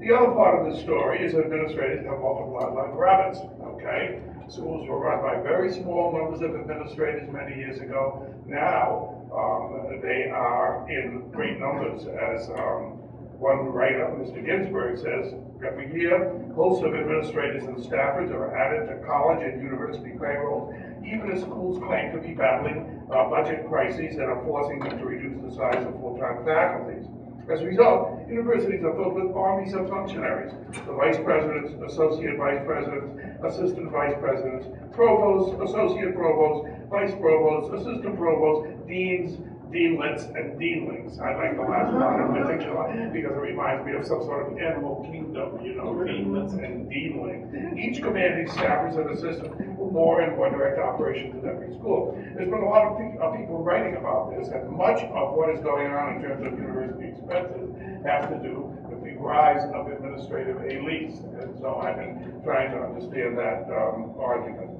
The other part of the story is administrators have multiplied like rabbits, okay? Schools were run by very small numbers of administrators many years ago. Now, um, they are in great numbers, as um, one writer, Mr. Ginsberg, says, every year, hosts of administrators and staffers are added to college and university payrolls, even as schools claim to be battling uh, budget crises that are forcing them to reduce the size of full-time faculties. As a result, universities are filled with armies of functionaries, the vice presidents, associate vice presidents, assistant vice presidents, provosts, associate provosts, vice provosts, assistant provosts, deans, deanlets, and deanlings. I like the last one in particular because it reminds me of some sort of animal kingdom, you know, deanlets and deanlings. Each commanding staffers and assistant more and more direct operations in every school. There's been a lot of pe- of people writing about this, and much of what is going on in terms of university expenses has to do with the rise of administrative elites. And so I've been trying to understand that um, argument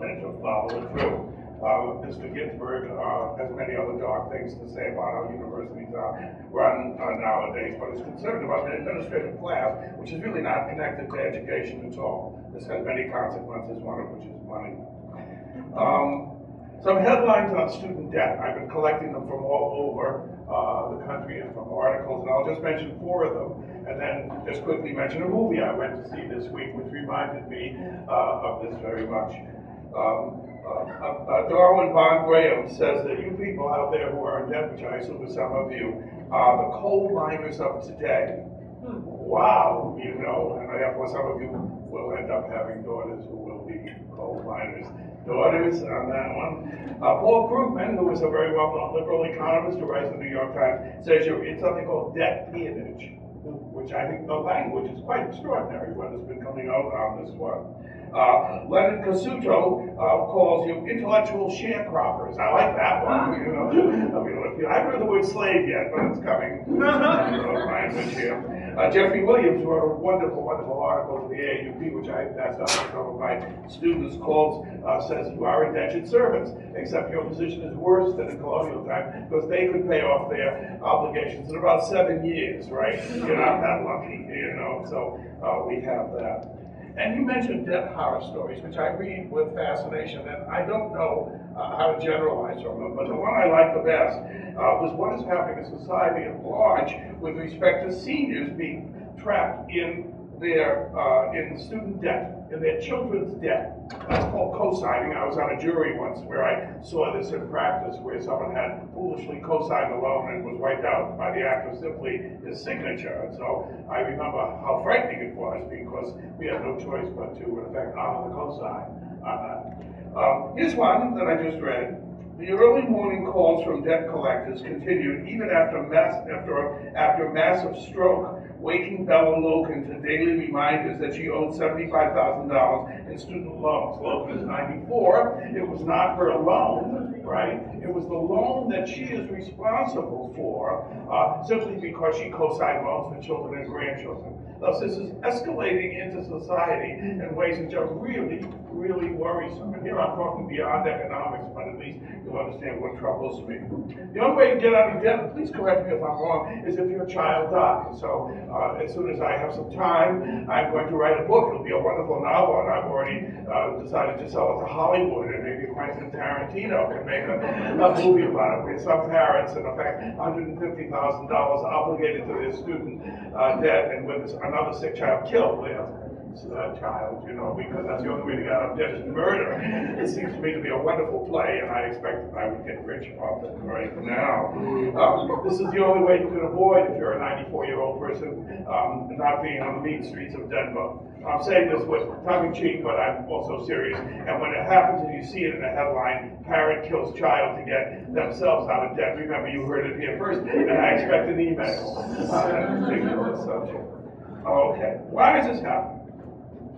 and to follow it through. Uh, Mr. Ginsberg uh, has many other dark things to say about how universities are run uh, nowadays, but is concerned about the administrative class, which is really not connected to education at all. This has many consequences, one of which is money. Um, some headlines on student debt. I've been collecting them from all over uh, the country and from articles, and I'll just mention four of them, and then just quickly mention a movie I went to see this week, which reminded me uh, of this very much. Um, uh, uh, Darwin Bond Graham says that you people out there who are I assume some of you, are the coal miners of today. Wow, you know, and I therefore some of you will end up having daughters who will be coal miners. Daughters on that one. Uh, Paul Krugman, who is a very well-known liberal economist who writes in the New York Times, says you're in something called debt peonage, which I think the language is quite extraordinary, what has been coming out on this one. Uh, Leonard Cassuto uh, calls you intellectual sharecroppers. I like that one. You know, I mean, I haven't heard the word slave yet, but it's coming. Uh, Jeffrey Williams wrote a wonderful, wonderful article to the AAUP, which I passed out to some of my students, called, uh, says you are indentured servants, except your position is worse than in colonial time, because they could pay off their obligations in about seven years, right? You're not that lucky, you know, so uh, we have that. And you mentioned death horror stories, which I read with fascination, and I don't know uh, how to generalize from them, but the one I like the best uh, was what is happening in society at large with respect to seniors being trapped in their uh, in student debt, in their children's debt. That's called co-signing. I was on a jury once where I saw this in practice, where someone had foolishly co-signed a loan and was wiped out by the act of simply his signature. And so I remember how frightening it was because we had no choice but to, in effect, honor the co-sign on that. Um, here's one that I just read. The early morning calls from debt collectors continued even after mass after after massive stroke, waking Bella Logan to daily reminders that she owed seventy-five thousand dollars in student loans. Logan is ninety-four. It was not her loan, right? It was the loan that she is responsible for, uh, simply because she co-signed loans for children and grandchildren. Thus, this is escalating into society in ways which are really, really worrisome. And here I'm talking beyond economics, but at least you'll understand what troubles me. The only way to get out of debt, and please correct me if I'm wrong, is if your child dies. So uh, as soon as I have some time, I'm going to write a book. It'll be a wonderful novel, and I've already uh, decided to sell it to Hollywood, and maybe Quentin Tarantino can make a, a movie about it. Where some parents, in fact, $150,000 obligated to their student uh, debt, and with another sick child killed their uh, child, you know, because that's the only way to get out of debt is murder. It seems to me to be a wonderful play, and I expect that I would get rich off it right now. Um, this is the only way you can avoid, if you're a 94-year-old person, um, not being on the mean streets of Denver. I'm saying this with tongue in cheek, but I'm also serious. And when it happens and you see it in a headline, parent kills child to get themselves out of debt, remember you heard it here first, and I expect an email on that particular subject. Okay, why is this happening?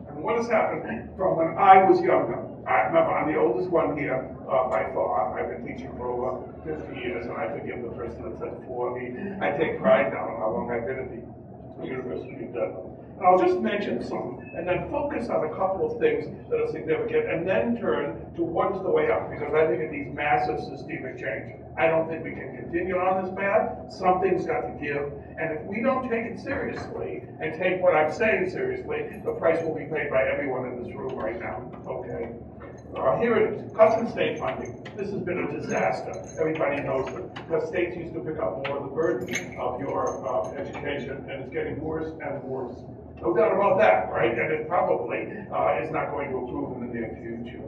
And what has happened from when I was younger? I remember I'm the oldest one here uh, by far. I've been teaching for over 50 years, and I forgive the person that said 40. I take pride now in how long I've been at the University of Denver. And I'll just mention some, and then focus on a couple of things that are significant, and then turn to what is the way up, because I think it needs massive systemic change. I don't think we can continue on this path. Something's got to give, and if we don't take it seriously and take what I'm saying seriously, the price will be paid by everyone in this room right now. Okay. Uh, here it is, cuts in state funding. This has been a disaster. Everybody knows it, because states used to pick up more of the burden of your uh, education, and it's getting worse and worse. No doubt about that, right? And it probably uh, is not going to improve in the near future.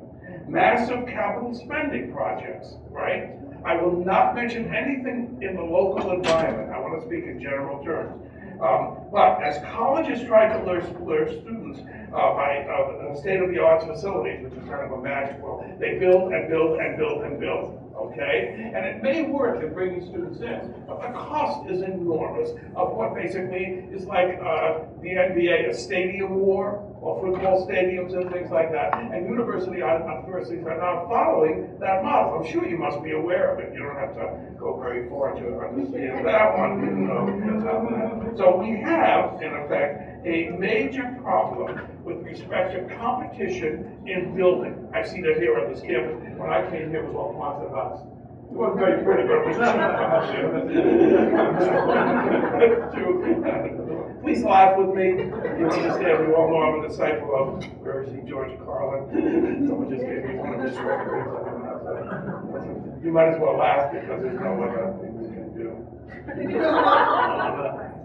Massive capital spending projects, right? I will not mention anything in the local environment. I want to speak in general terms. Um, but as colleges try to lure, lure students uh, by uh, state-of-the-art facilities, which is kind of a magic world, they build and build and build and build. Okay, and it may work in bringing students in, but the cost is enormous. Of what basically is like uh, the NBA, a stadium war, or football stadiums and things like that. And university universities are now following that model. I'm sure you must be aware of it. You don't have to go very far to understand that one. You know. So we have, in effect, a major problem with respect to competition in building. I've seen it here on this campus. When I came here, it was all Quonset. It wasn't very pretty, but it was cheap. Please laugh with me. You understand, we all know I'm a disciple of, he, George Carlin? Someone just gave me one of his records. You might as well laugh because there's no other thing we can do.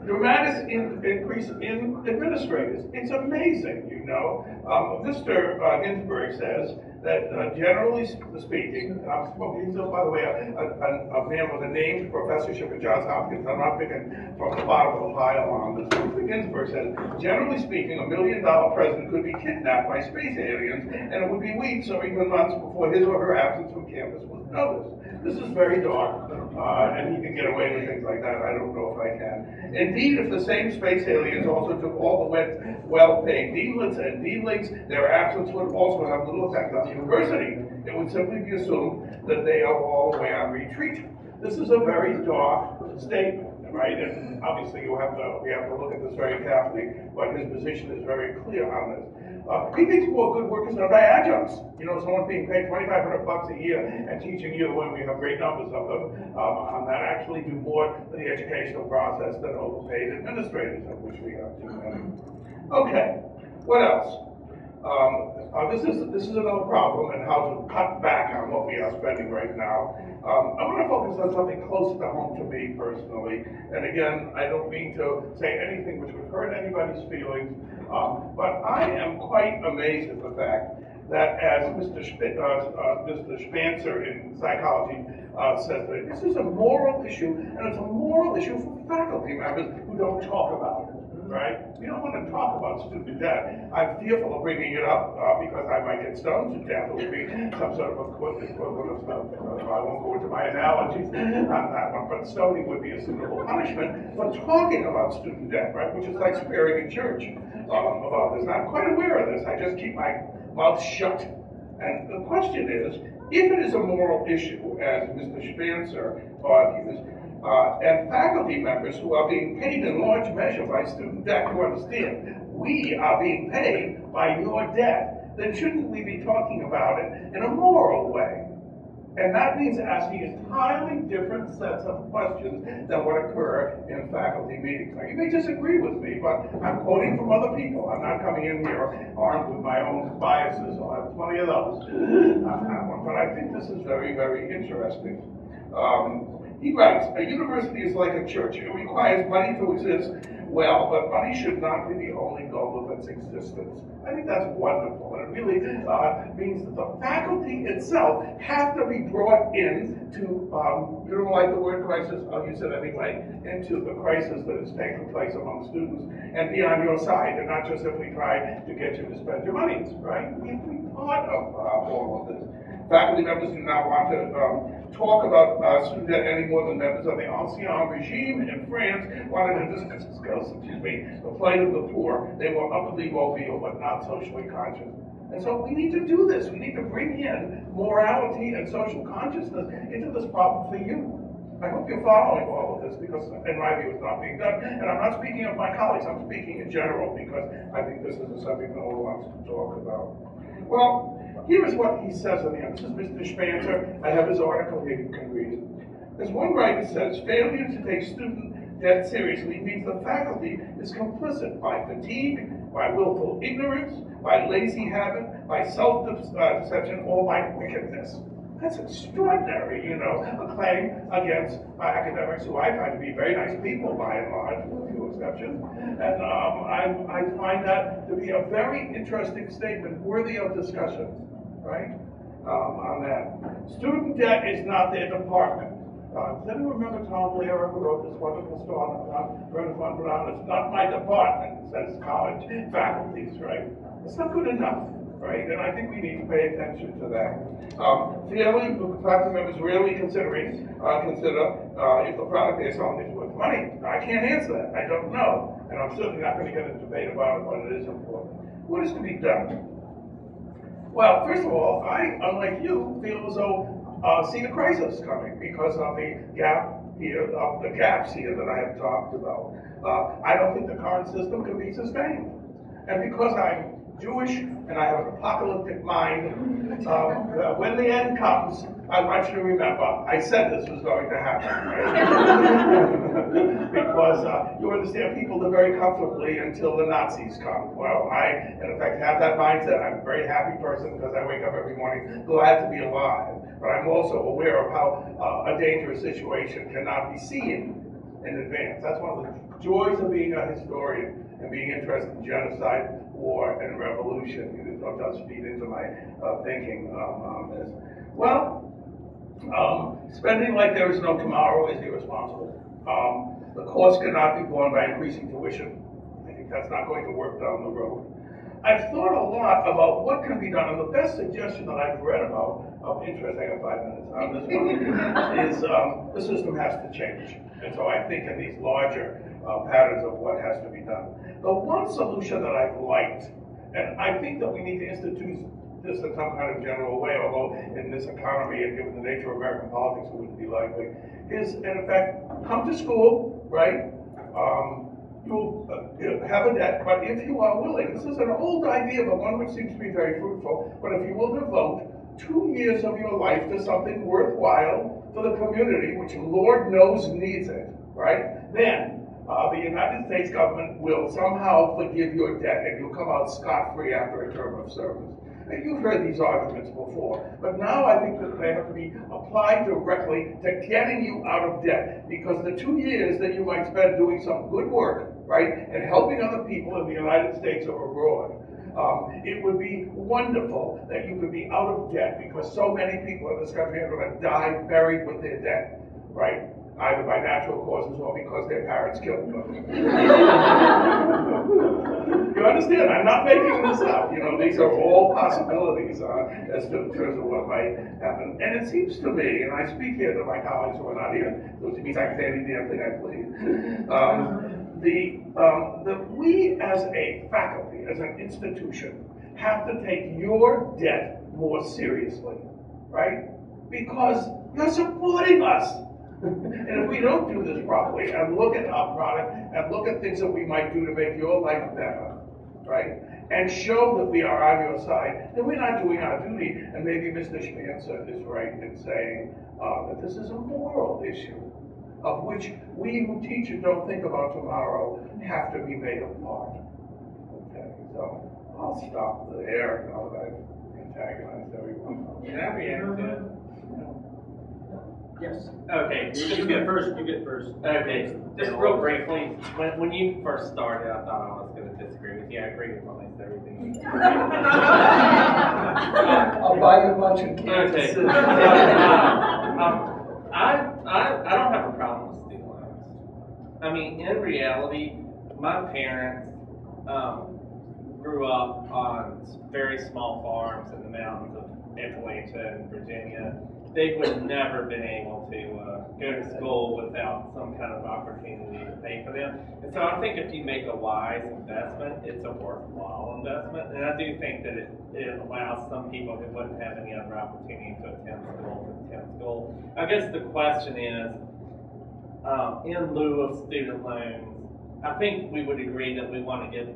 Dramatic in, increase in administrators. It's amazing, you know. Um, Mr. Uh, Ginsberg says that uh, generally speaking, and I'm smoking, he's, by the way, a, a, a, man with a named professorship at Johns Hopkins. I'm not picking from the bottom of pile on this. Mr. Ginsberg says, generally speaking, a million dollar president could be kidnapped by space aliens, and it would be weeks or even months before his or her absence from campus was noticed. This is very dark, uh, and he can get away with things like that. I don't know if I can. Indeed, if the same space aliens also took all the well-paid deanlets and deanlings, their absence would also have little effect on the university. It would simply be assumed that they are all away on retreat. This is a very dark statement, right? And obviously, you have to we have to look at this very carefully. But his position is very clear on this. Uh, he thinks more good workers and are by adjuncts. You know, someone being paid 2,500 bucks a year and teaching you when we have great numbers of them um, that actually do more for the educational process than overpaid administrators, of which we have too many. Okay, what else? Um, uh, this is this is another problem and how to cut back on what we are spending right now. Um, I want to focus on something close to home to me personally. And again, I don't mean to say anything which would hurt anybody's feelings, um, but I am quite amazed at the fact that as Mr. Sp- uh, uh, Mr. Spencer in psychology uh, says that this is a moral issue, and it's a moral issue for faculty members who don't talk about it right? We don't want to talk about student debt. I'm fearful of bringing it up uh, because I might get stoned to death. It would be some sort of equivalent of. Uh, I won't go into my analogies on that one, but stoning would be a suitable punishment. But talking about student debt, right, which is like swearing in church um, about this. And I'm quite aware of this. I just keep my mouth shut. And the question is, if it is a moral issue, as Mr. Spencer argues, uh, and faculty members who are being paid in large measure by student debt. You understand? We are being paid by your debt. then shouldn't we be talking about it in a moral way? And that means asking entirely different sets of questions than what occur in faculty meetings. Now, you may disagree with me, but I'm quoting from other people. I'm not coming in here armed with my own biases, I have plenty of those. Uh, But I think this is very, very interesting. Um, he writes, a university is like a church. It requires money to exist well, but money should not be the only goal of its existence. I think that's wonderful, and it really uh, means that the faculty itself have to be brought in to, um, you don't like the word crisis, I'll use it anyway, into the crisis that is taking place among students and be on your side, and not just simply try to get you to spend your money, right? We have to be part of uh, all of this. Faculty members do not want to um, talk about uh, student any more than members of the ancien regime in France wanted to discuss, excuse me, the plight of the poor. They were upwardly mobile but not socially conscious. And so we need to do this. We need to bring in morality and social consciousness into this problem for you. I hope you're following all of this because, in my view, it's not being done. And I'm not speaking of my colleagues, I'm speaking in general because I think this is a subject no one wants to talk about. Well, here is what he says the end. This is Mr. Spancer. I have his article here, you can read it. As one writer says, failure to take student debt seriously means the faculty is complicit by fatigue, by willful ignorance, by lazy habit, by self-deception, or by wickedness. That's extraordinary, you know, a claim against uh, academics who I find to be very nice people by and large, with a few exceptions. And um, I, I find that to be a very interesting statement, worthy of discussion, right? Um, on that. Student debt is not their department. Uh, does anyone remember Tom Lehrer who wrote this wonderful story about Wernher von Braun? It's not my department, says college faculties, right? It's not good enough right? And I think we need to pay attention to that. Um, fairly, faculty members rarely considering, uh, consider uh, if the product they're selling is worth money. I can't answer that. I don't know. And I'm certainly not going to get into debate about it, but it is important. What is to be done? Well, first of all, I, unlike you, feel as though uh, see the crisis coming because of the gap here, of the gaps here that I have talked about. Uh, I don't think the current system can be sustained. And because I'm Jewish and I have an apocalyptic mind. Uh, when the end comes, I want you to remember, I said this was going to happen. Right? because uh, you understand, people live very comfortably until the Nazis come. Well, I, in fact, have that mindset. I'm a very happy person because I wake up every morning glad to be alive. But I'm also aware of how uh, a dangerous situation cannot be seen in advance. That's one of the joys of being a historian and being interested in genocide, war, and revolution. It does feed into my uh, thinking um, on this. Well, um, spending like there is no tomorrow is irresponsible. Um, the cost cannot be borne by increasing tuition. I think that's not going to work down the road. I've thought a lot about what can be done, and the best suggestion that I've read about, of interest, I got five minutes on this one, is um, the system has to change. And so I think in these larger uh, patterns of what has to be done. The one solution that I've liked, and I think that we need to institute this in some kind of general way, although in this economy and given the nature of American politics it wouldn't be likely, is in effect, come to school, right? Um, you'll uh, have a debt, but if you are willing, this is an old idea, but one which seems to be very fruitful, but if you will devote two years of your life to something worthwhile for the community, which Lord knows needs it, right? Then uh, the United States government will somehow forgive your debt and you'll come out scot-free after a term of service. You've heard these arguments before, but now I think that they have to be applied directly to getting you out of debt, because the two years that you might spend doing some good work, right, and helping other people in the United States or abroad, um, it would be wonderful that you could be out of debt, because so many people in this country are going to die buried with their debt, right? either by natural causes or because their parents killed them. you understand? I'm not making this up. You know, these are all possibilities uh, as to in terms of what might happen. And it seems to me, and I speak here to my colleagues who are not here, which means I can say any damn thing I please. Um, the, um, the we as a faculty, as an institution, have to take your debt more seriously, right? Because you're supporting us. and if we don't do this properly and look at our product and look at things that we might do to make your life better, right? and show that we are on your side, then we're not doing our duty. And maybe Mr. Schmanzer is right in saying, uh, that this is a moral issue of which we who teach and don't think about tomorrow have to be made a part. Okay, so I'll stop there, now that I've antagonized everyone. Can I react to it? Yes. Okay, You get first, you get first. Okay, just real briefly, when, when you first started, I thought I was gonna disagree I agree with almost everything. I'll buy you lunch in Kansas Okay. Um, um, I, I, I don't have a problem with student loans. I mean, in reality, my parents, um, grew up on very small farms in the mountains of Appalachia and Virginia. They would never been able to, uh, go to school without some kind of opportunity to pay for them. And so I think if you make a wise investment, it's a worthwhile investment. And I do think that it, it allows some people who wouldn't have any other opportunity to attend school to attend school. I guess the question is, um, in lieu of student loans, I think we would agree that we want to give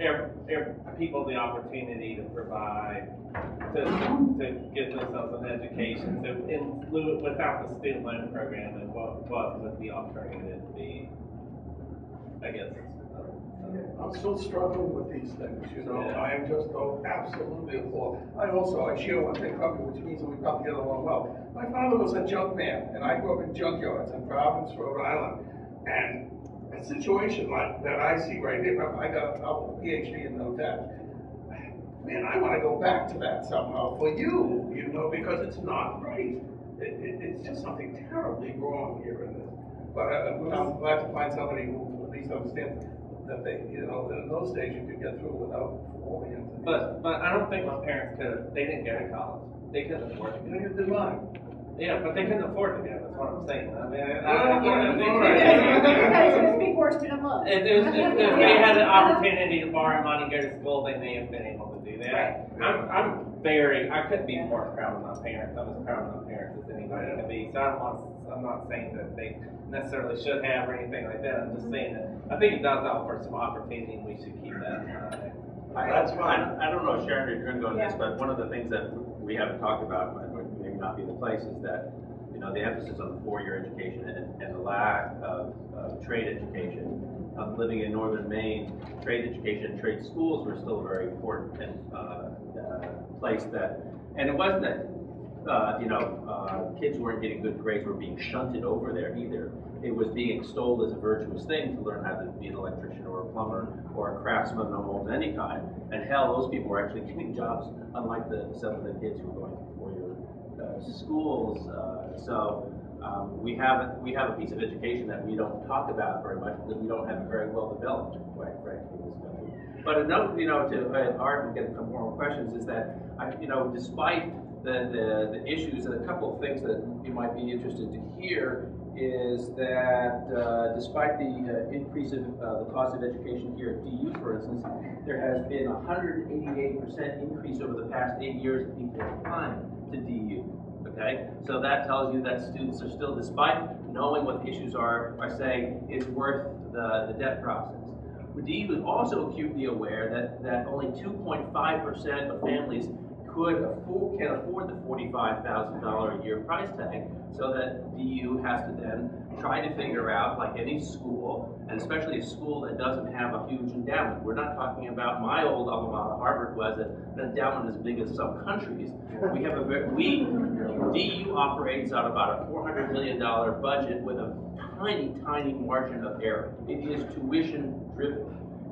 every, every, people the opportunity to provide, to, to give themselves an education. So in without the student loan program, then what, what would the alternative be? I guess. Uh, I'm still struggling with these things, you know, Yeah. I am just so absolutely appalled. I also, I share one thing company, which means that we probably get along well. My father was a junk man, and I grew up in junkyards in Providence, Rhode Island. And a situation like that I see right here, I got a PhD in no debt. Man, I wanna go back to that somehow for you, you know, because it's not right. It, it, it's just something terribly wrong here in this. But I, I'm glad to find somebody who at least understands that they, you know, that in those days you could get through without falling into. But, but I don't think my parents could, they didn't go to college. They couldn't afford to go. Neither did mine. Yeah, but they couldn't afford to go, that's what I'm saying. I mean, I, I, Well, you know, they all couldn't- right. Because it was before student loans. If, if, if if they had an opportunity to borrow money, go to school, they may have been able to do that. I'm, I'm very, I couldn't be more proud of my parents, I'm as proud of my parents as anybody can be, so I don't want, I'm not saying that they necessarily should have or anything like that, I'm just saying that, I think it does offer some opportunity, and we should keep that in mind. That's fine. I, I don't know, Sharon, if you're gonna go into this, Yeah. but one of the things that we haven't talked about, and would maybe not be the place, is that, you know, the emphasis on the four-year education and, and the lack of, of trade education. Um, living in northern Maine, trade education, trade schools were still a very important and, uh, uh, place that, and it wasn't that, uh, you know, uh, kids weren't getting good grades, were being shunted over there either. It was being extolled as a virtuous thing to learn how to be an electrician or a plumber or a craftsman of any kind. And hell, those people were actually getting jobs, unlike the, some of the kids who were going to four-year, uh, schools. Uh, so, um, we have, we have a piece of education that we don't talk about very much because we don't have it very well developed, quite frankly, in this country. But a note, you know, to, uh, Art, and get couple more questions, is that, I, you know, despite the, the, the issues, and a couple of things that you might be interested to hear is that, uh, despite the, uh, increase of, uh, the cost of education here at DU, for instance, there has been a hundred and eighty-eight percent increase over the past eight years of people applying to DU, okay? So that tells you that students are still, despite knowing what the issues are, are saying it's worth the, the debt process. DU is also acutely aware that, that only two point five percent of families could afford, can afford the forty-five thousand dollar a year price tag, so that DU has to then try to figure out, like any school, and especially a school that doesn't have a huge endowment. We're not talking about my old alma mater, Harvard was an endowment as big as some countries. We have a we, DU operates on about a four hundred million dollar budget with a tiny, tiny margin of error. It is tuition driven,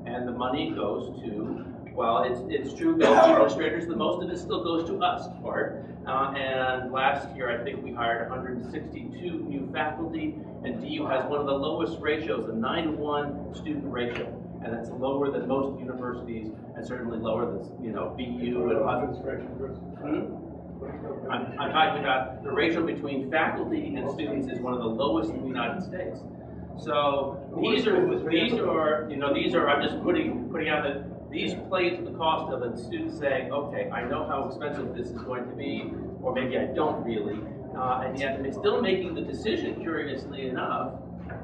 and the money goes to well, it's, it's true, goes to administrators, the most of it still goes to us, Art. Uh, and last year, I think we hired hundred and sixty-two new faculty, and DU has one of the lowest ratios, a nine to one student ratio. And that's lower than most universities, and certainly lower than, you know, BU and others. Hmm? I'm, I'm talking about the ratio between faculty and students is one of the lowest in the United States. So, these are, these are, you know, these are, I'm just putting, putting out that these play into the cost of a student saying, okay, I know how expensive this is going to be, or maybe I don't really, uh, and yet it's still making the decision, curiously enough,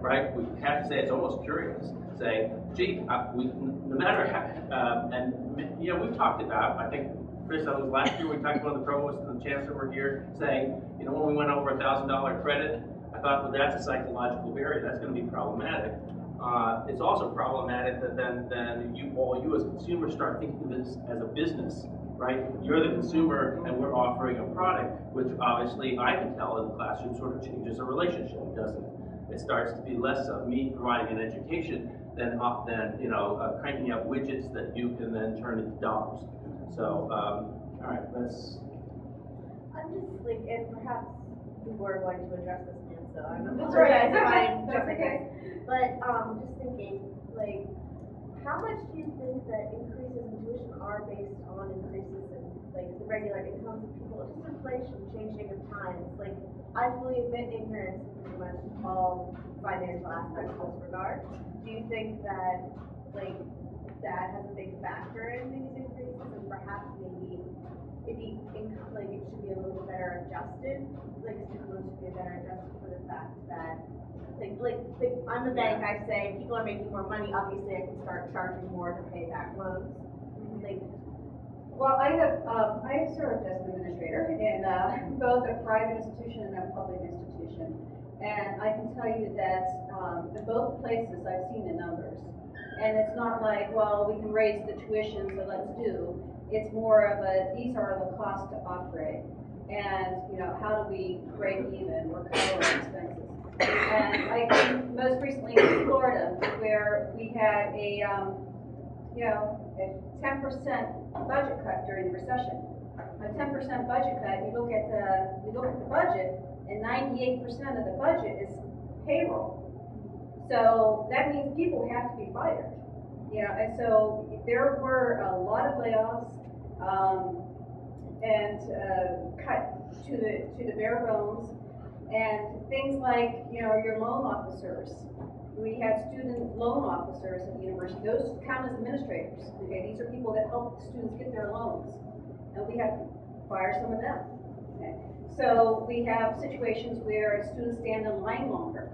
right? We have to say it's almost curious, say, gee, uh, we, no matter how, um, and, you know, we've talked about, I think, Chris, that was last year, we talked about the provost and the chancellor were here saying, you know, when we went over a thousand dollar credit, I thought, well, that's a psychological barrier, that's gonna be problematic. Uh, it's also problematic that then, then you, all you as consumers start thinking of this as a business, right? You're the consumer and we're offering a product, which obviously I can tell in the classroom sort of changes the relationship, doesn't it? It starts to be less of me providing an education than, uh, than, you know, uh, cranking out widgets that you can then turn into dollars. So, um, all right, let's, I'm just like, and perhaps we were going to address this, man, so I'm That's apologize if okay. I'm That's okay. in. But, um, just thinking, like, how much do you think that increases in tuition are based on increases in, like, the regular incomes of people, just inflation, changing of times? Like, I fully admit ignorance in pretty much all financial aspects of this regard. Do you think that, like, that has a big factor in these increases and perhaps maybe maybe income, like it should be a little better adjusted, like student loans should be better adjusted for the fact that, like, like, like, I'm a bank, I say, people are making more money, obviously I can start charging more to pay back loans. Like, Well, I have, um, I have served as an administrator in, uh, both a private institution and a public institution. And I can tell you that, um, in both places, I've seen the numbers. And it's not like, well, we can raise the tuition, so let's do. It's more of a, these are the costs to operate. And, you know, how do we break even or cover our expenses? And I think most recently in Florida, where we had a, um, you know, a ten percent budget cut during the recession. A ten percent budget cut, you look at the, you look at the budget, and ninety-eight percent of the budget is payroll. So that means people have to be fired, you know, and so there were a lot of layoffs, um, and, uh, cut to the, to the bare bones. And things like, you know, your loan officers, we had student loan officers at the university, those count as administrators, okay, these are people that help students get their loans. And we have to fire some of them, okay? So we have situations where students stand in line longer.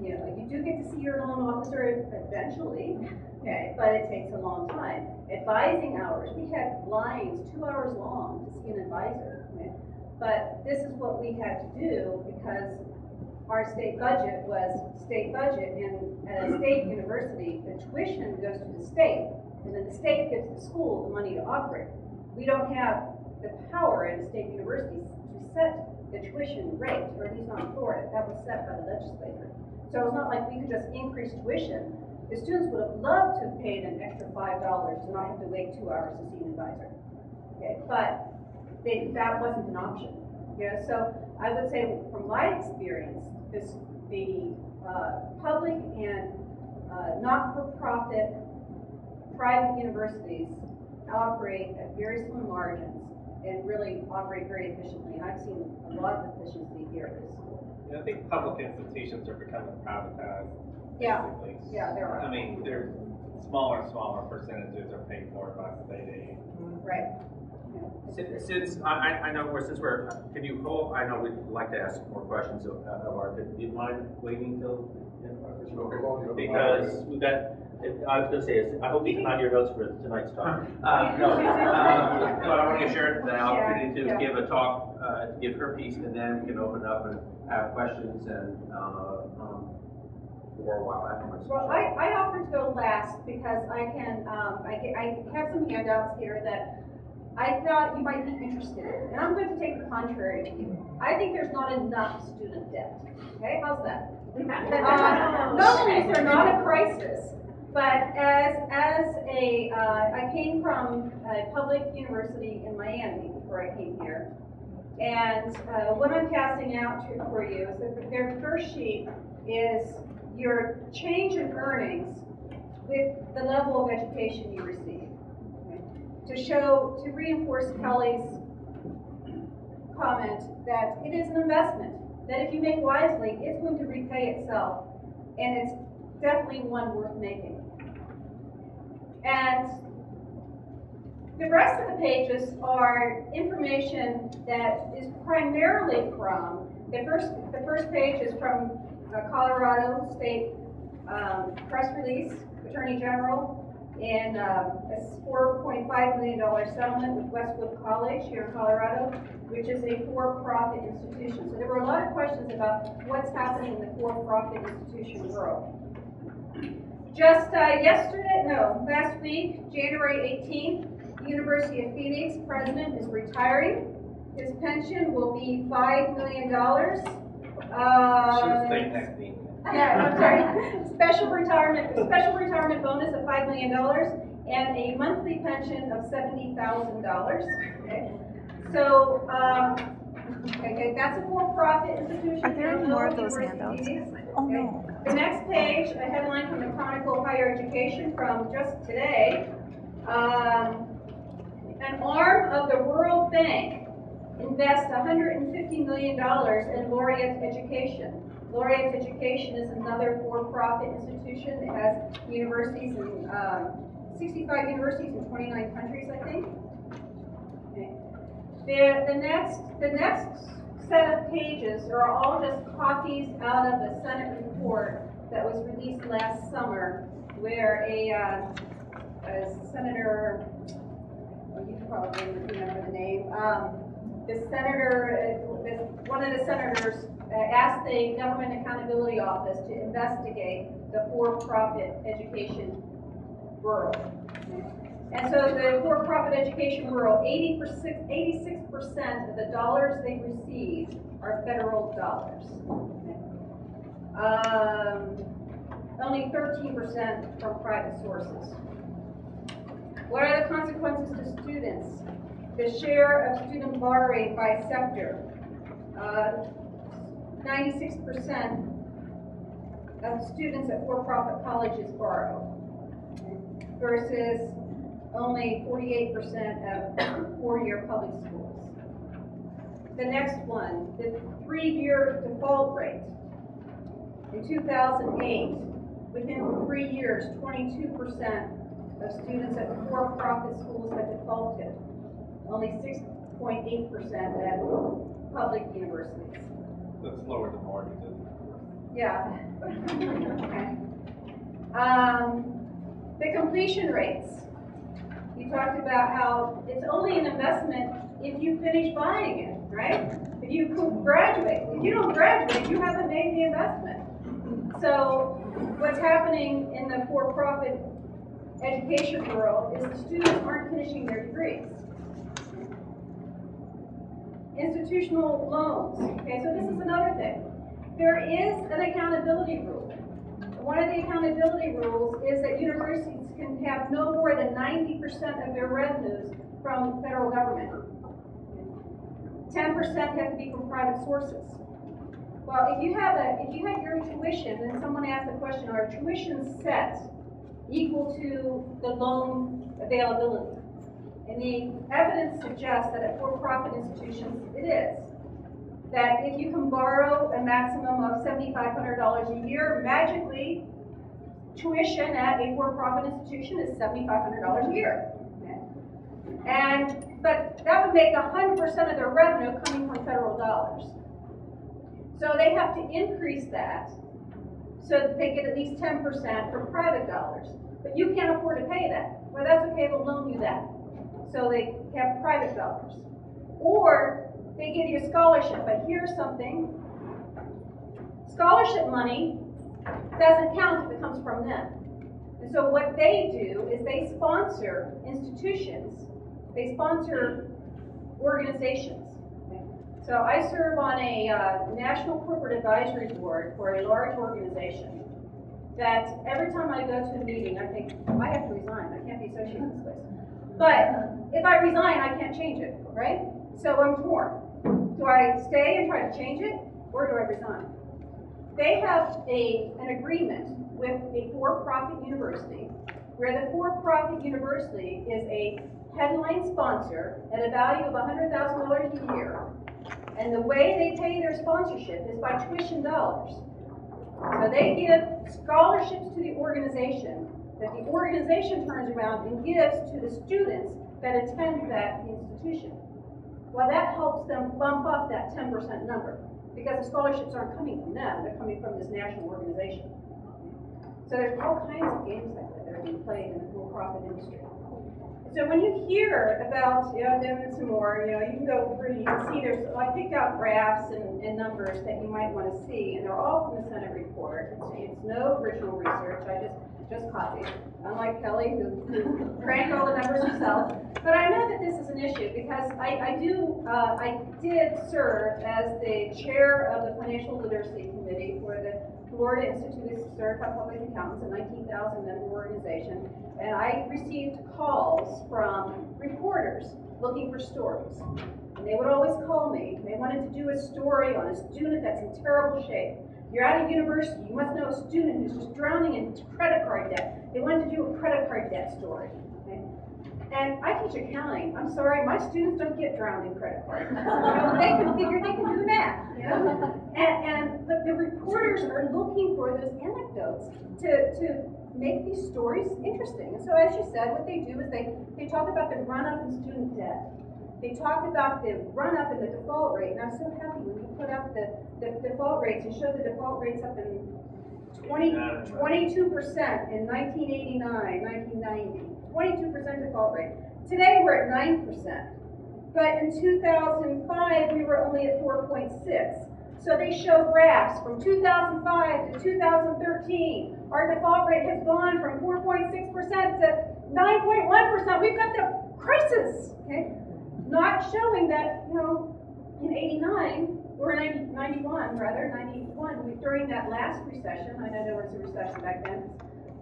You know, you do get to see your loan officer eventually, okay, but it takes a long time. Advising hours, we had lines two hours long to see an advisor? But this is what we had to do because our state budget was state budget, and at a state university, the tuition goes to the state, and then the state gives the school the money to operate. We don't have the power at a state university to set the tuition rate, or at least not in Florida, that was set by the legislature. So it's not like we could just increase tuition, the students would have loved to have paid an extra five dollars to not have to wait two hours to see an advisor. Okay, but they, that wasn't an option, you know, so I would say from my experience, this, the, uh, public and, uh, not-for-profit private universities operate at very slim margins and really operate very efficiently. And I've seen a lot of efficiency here at this school. Yeah, I think public institutions are becoming privatized, Yeah, basically. yeah, there are. I mean, they're smaller and smaller percentages are paid for by state aid. Right. Since, since, I, I, I know, we're since we're, can you hold, I know we'd like to ask more questions of, of our, do you mind waiting till? the end of our presentation? Because we've got, I was gonna say, is- I hope you can find your notes for tonight's talk. Uh, no, um, but I want to give Sharon the opportunity Yeah, to yeah. give a talk, uh, to give her piece, and then we can open up and have questions and, uh, um, for a while afterwards. Well, I, I offered to go last because I can, um, I, ca- I have some handouts here that I thought you might be interested in, and I'm going to take the contrary view. I think there's not enough student debt, okay, how's that? Uh, Loans are not a crisis, but as, as a, uh, I came from a public university in Miami before I came here. And, uh, what I'm passing out to, for you is that their first sheet is your change in earnings with the level of education you receive. To show, to reinforce Kelly's comment that it is an investment, that if you make wisely, it's going to repay itself, and it's definitely one worth making. And the rest of the pages are information that is primarily from, the first, the first page is from Colorado State um, press release, Attorney General, and, uh, a four point five million dollar settlement with Westwood College here in Colorado, which is a for-profit institution. So there were a lot of questions about what's happening in the for-profit institution world. Just, uh, yesterday, no, last week, January eighteenth, University of Phoenix president is retiring. His pension will be five million dollars. Uh, Should stay texting. Yeah, I'm sorry, special retirement, special retirement bonus of five million dollars and a monthly pension of seventy thousand dollars. Okay. So, um, okay, that's a for-profit institution. Are there any more of those handouts? meetings. Oh, Okay. no. The next page, a headline from the Chronicle of Higher Education from just today. Um, an arm of the World Bank invests $150 million in Laureate Education. Laureate Education is another for-profit institution that has universities in, um, 65 universities in 29 countries, I think. Okay. The, the next, the next set of pages are all just copies out of the Senate report that was released last summer, where a, uh, a Senator, oh, you probably remember the name, um, the senator, uh, one of the senators asked the Government Accountability Office to investigate the for-profit education world. And so the for-profit education world, 80 percent, 86 percent of the dollars they receive are federal dollars. Um, only 13 percent from private sources. What are the consequences to students? The share of student borrowing by sector. Uh, 96 percent of students at for-profit colleges borrow versus only 48% of four-year public schools. The next one, the three-year default rate. In 2008, within three years, 22% of students at for-profit schools had defaulted. Only 6.8% at public universities. That's lower than mortgages. Yeah. Okay. Um, the completion rates. You talked about how it's only an investment if you finish buying it, right? If you graduate. If you don't graduate, you haven't made the investment. So what's happening in the for-profit education world is the students aren't finishing their degrees. Institutional loans. Okay, so this is another thing. There is an accountability rule. One of the accountability rules is that universities can have no more than ninety percent of their revenues from federal government. Ten percent have to be from private sources. Well, if you have a, if you have your tuition, and someone asked the question, are tuition set equal to the loan availability? And the evidence suggests that at for-profit institutions, it is that if you can borrow a maximum of seventy-five hundred dollars a year, magically, tuition at a for-profit institution is seventy-five hundred dollars a year. And, but that would make hundred percent of their revenue coming from federal dollars. So they have to increase that so that they get at least ten percent from private dollars. But you can't afford to pay that. Well, that's okay, they'll loan you that. So they have private dollars. Or they give you a scholarship, but here's something. Scholarship money doesn't count if it comes from them. And so what they do is they sponsor institutions, they sponsor organizations. So I serve on a uh, national corporate advisory board for a large organization that every time I go to a meeting, I think, I have to resign, I can't be associated with this place. But if I resign, I can't change it, right? So I'm torn. Do I stay and try to change it, or do I resign? They have a, an agreement with a for-profit university, where the for-profit university is a headline sponsor at a value of hundred thousand dollars a year. And the way they pay their sponsorship is by tuition dollars. So they give scholarships to the organization, that the organization turns around and gives to the students that attend that institution. Well, that helps them bump up that ten percent number, because the scholarships aren't coming from them, they're coming from this national organization. So there's all kinds of games like that that are being played in the for-profit industry. So when you hear about, you know, them and some more, you know, you can go through, you can see there's, I picked out graphs and, and numbers that you might want to see, and they're all from the Senate report. It's, it's no original research, I just, just copied, unlike Kelly, who, cranked all the numbers herself. But I know that this is an issue, because I, I do, uh, I did serve as the chair of the Financial Literacy Committee for the Florida Institute of Certified Public Accountants, a nineteen thousand member organization, and I received calls from reporters looking for stories. And they would always call me, they wanted to do a story on a student that's in terrible shape. You're at a university, you must know a student who's just drowning in credit card debt. They wanted to do a credit card debt story. And I teach accounting. I'm sorry, my students don't get drowned in credit cards. You know, they can figure, they can do the math, you know? And, and, but the reporters are looking for those anecdotes to, to make these stories interesting. And so as you said, what they do is they, they talk about the run-up in student debt. They talk about the run-up in the default rate, and I'm so happy when you put up the, the default rates, you show the default rates up in 20, 22% in 1989, 1990. 22% default rate. Today, we're at 9%. But in 2005, we were only at 4.6. So they show graphs from 2005 to 2013. Our default rate has gone from 4.6% to 9.1%. We've got the crisis, okay? Not showing that, you know, in 89, or 90, 91 rather, 91, we, during that last recession, I know there was a recession back then,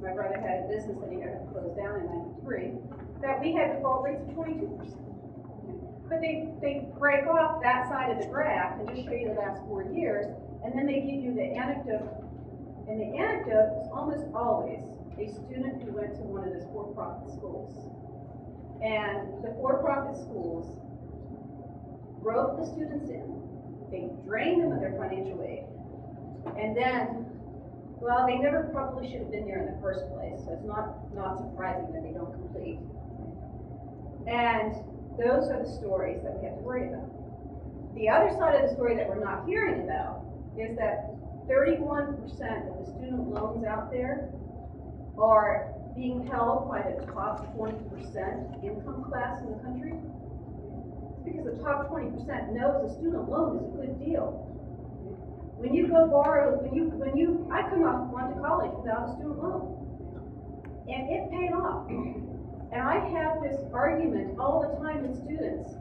my brother had a business that he got closed down in 93, that we had default rates of 22%. But they, they break off that side of the graph and just show you the last four years, and then they give you the anecdote. And the anecdote is almost always a student who went to one of those for-profit schools. And the for-profit schools broke the students in, they drained them of their financial aid, and then, well, they never probably should have been there in the first place, so it's not, not surprising that they don't complete. And those are the stories that we have to worry about. The other side of the story that we're not hearing about is that thirty-one percent of the student loans out there are being held by the top twenty percent income class in the country. Because the top twenty percent knows a student loan is a good deal. When you go borrow, when you, when you, I come off, gone to college without a student loan. And it paid off. And I have this argument all the time with students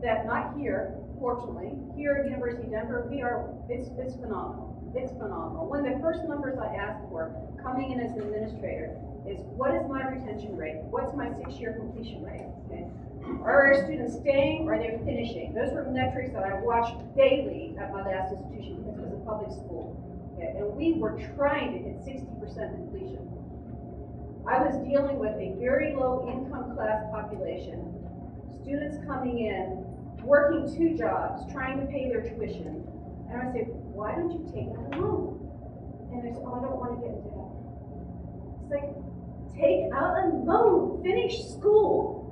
that not here, fortunately, here at University of Denver, we are, it's, it's phenomenal. It's phenomenal. One of the first numbers I asked for, coming in as an administrator, is what is my retention rate? What's my six-year completion rate? Okay? Are our students staying or are they finishing? Those were metrics that I watched daily at my last institution because it was a public school. Okay? And we were trying to hit sixty percent completion. I was dealing with a very low income class population, students coming in, working two jobs, trying to pay their tuition. And I say, why don't you take out a loan? And they say, oh, I don't want to get into debt. It's like, take out a loan, finish school.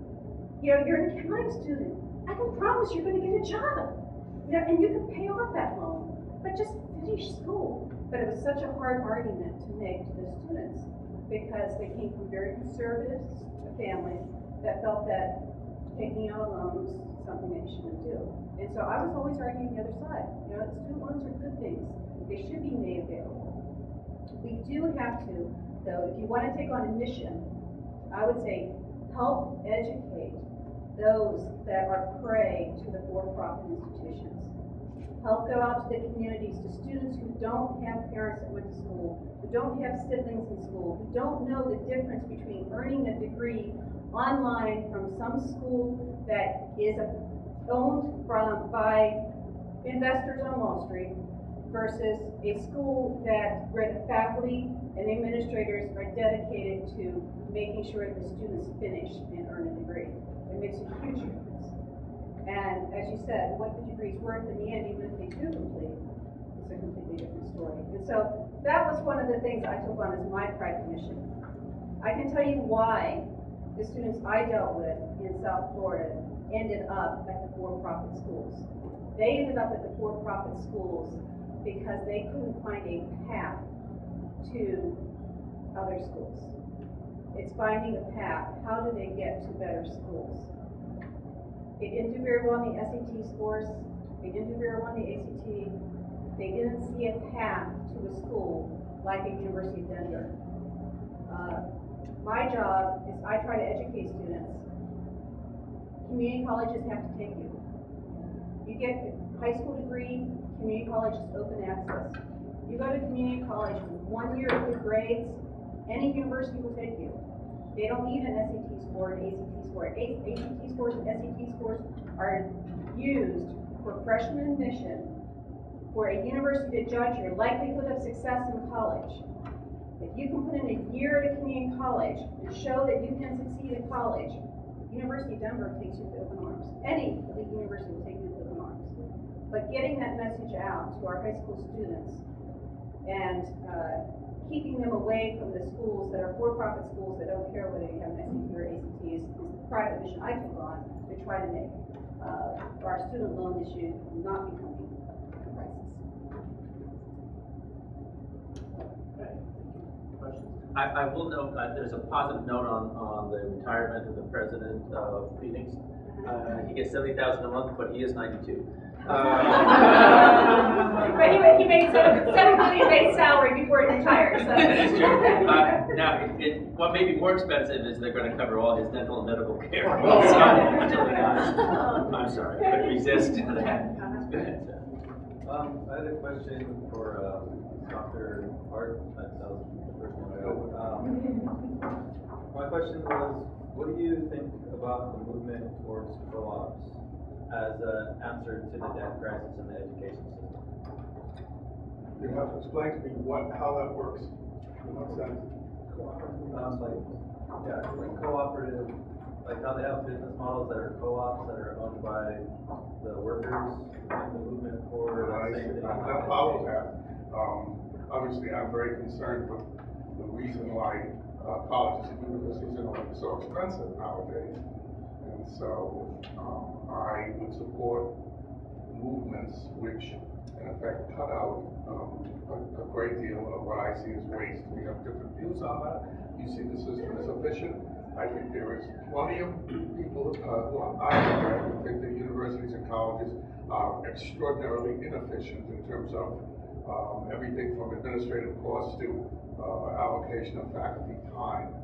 You know, you're an accounting student. I can promise you're going to get a job. You know, and you can pay off that loan, but just finish school. But it was such a hard argument to make to the students because they came from very conservative families that felt that taking out a loan was something that you shouldn't do. And so I was always arguing the other side. You know, student loans are good things. They should be made available. We do have to, though, if you want to take on a mission, I would say help educate those that are prey to the for-profit institutions. Help go out to the communities, to students who don't have parents that went to school, who don't have siblings in school, who don't know the difference between earning a degree online from some school that is owned from, by investors on Wall Street versus a school that, where the faculty and the administrators are dedicated to making sure the students finish and earn a degree. It makes a huge difference. And as you said, what the degree's worth in the end, even if they do complete, it's a completely different story. And so that was one of the things I took on as my private mission. I can tell you why the students I dealt with in South Florida ended up at the for-profit schools. They ended up at the for-profit schools because they couldn't find a path to other schools. It's finding a path, how do they get to better schools? They didn't do very well in the SAT scores, they didn't do very well in the ACT, they didn't see a path to a school like a University of Denver. Uh, My job is I try to educate students. Community colleges have to take you. You get a high school degree, community college is open access. You go to community college one year of good grades, any university will take you. They don't need an SAT score, an ACT score. ACT scores and SAT scores are used for freshman admission for a university to judge your likelihood of success in college. If you can put in a year at a community college and show that you can succeed at college, University of Denver takes you with open arms. Any university will take you with open arms. But getting that message out to our high school students and uh, keeping them away from the schools that are for-profit schools that don't care whether you have an SAT or ACT is, is the private mission I took on to try to make uh, our student loan issue not becoming a crisis. Questions? I, I will note, uh, there's a positive note on, on the retirement of the president of Phoenix. Uh, he gets seventy thousand a month, but he is ninety-two. Uh, But he, he made seven, seven million base salary before he retired, so. That's true. Uh, Now, it- it, what may be more expensive is they're gonna cover all his dental and medical care. So, I'm sorry, I couldn't resist that. Go ahead, sir. Um, I had a question for, um, Dr. Hart, that was the first one I know. Um, my question was, what do you think about the movement towards co-ops as an answer to the debt crisis in the education system? You have to explain to me what, how that works, in what sense? Um, like, yeah, like cooperative, like how they have business models that are co-ops that are owned by the workers, and the movement for that same thing. I follow that. Um, obviously, I'm very concerned with the reason why, uh, colleges and universities are so expensive nowadays. And so, um, I would support movements which, in effect, cut out, um, a, a great deal of what I see as waste. We have different views on that. You see the system is efficient. I think there is plenty of people, uh, well, I who think that universities and colleges are extraordinarily inefficient in terms of, um, everything from administrative costs to, uh, allocation of faculty time.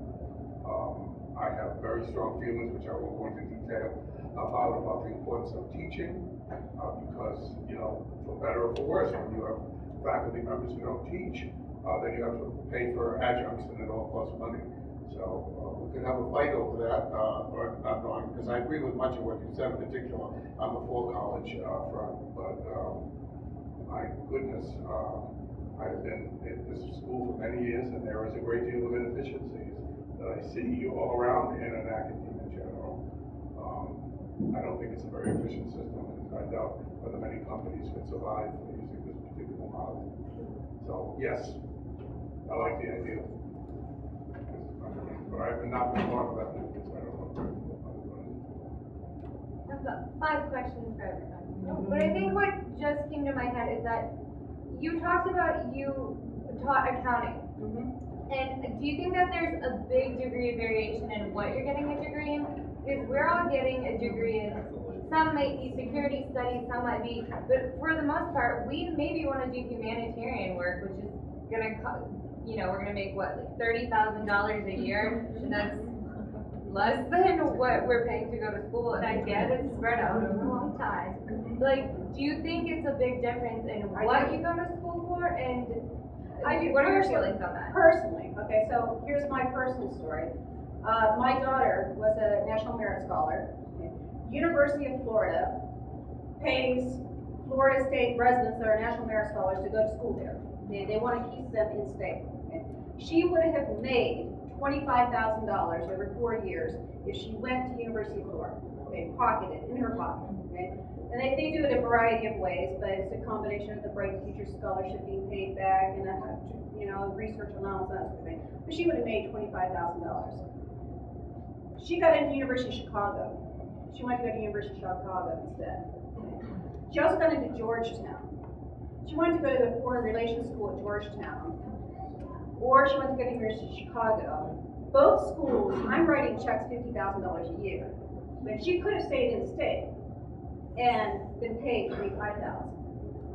Um, I have very strong feelings, which I won't go into detail, about, about the importance of teaching, uh, because, you know, for better or for worse, when you have faculty members who don't teach, uh, then you have to pay for adjuncts and it all costs money. So, uh, we could have a fight over that, uh, or not knowing, because I agree with much of what you said, in particular on the full college, uh, front, but, um, my goodness, uh, I've been at this school for many years, and there is a great deal of inefficiencies that I see all around in an academia in general. Um, I don't think it's a very efficient system, and I doubt whether many companies could survive using this particular model. So, yes, I like the idea. But I've not been part of that movement, so I don't know. I've got five questions for everyone. But I think what just came to my head is that you talked about you taught accounting. And do you think that there's a big degree of variation in what you're getting a degree in? Because we're all getting a degree in, some might be security studies, some might be, but for the most part, we maybe want to do humanitarian work, which is gonna, co- you know, we're gonna make what, like thirty thousand dollars a year? And that's less than what we're paying to go to school, and I get it's spread out over a long time. Like, do you think it's a big difference in what you go to school for, and I do what are your feelings on that? Personally, okay, so here's my personal story. Uh, my daughter was a National Merit Scholar. University of Florida pays Florida State residents that are National Merit Scholars to go to school there. They, they want to keep them in state. okay? She would have made twenty-five thousand dollars over four years if she went to University of Florida, okay, pocketed, in her pocket? And they, they do it a variety of ways, but it's a combination of the Bright Future Scholarship being paid back and, a, you know, research allowance, that sort of thing. But she would have made twenty-five thousand dollars. She got into University of Chicago. She went to go to University of Chicago instead. She also got into Georgetown. She wanted to go to the Foreign Relations School at Georgetown. or she wants to go to University of Chicago. Both schools, I'm writing checks fifty thousand dollars a year, but she could have stayed in state and been paid twenty-five thousand.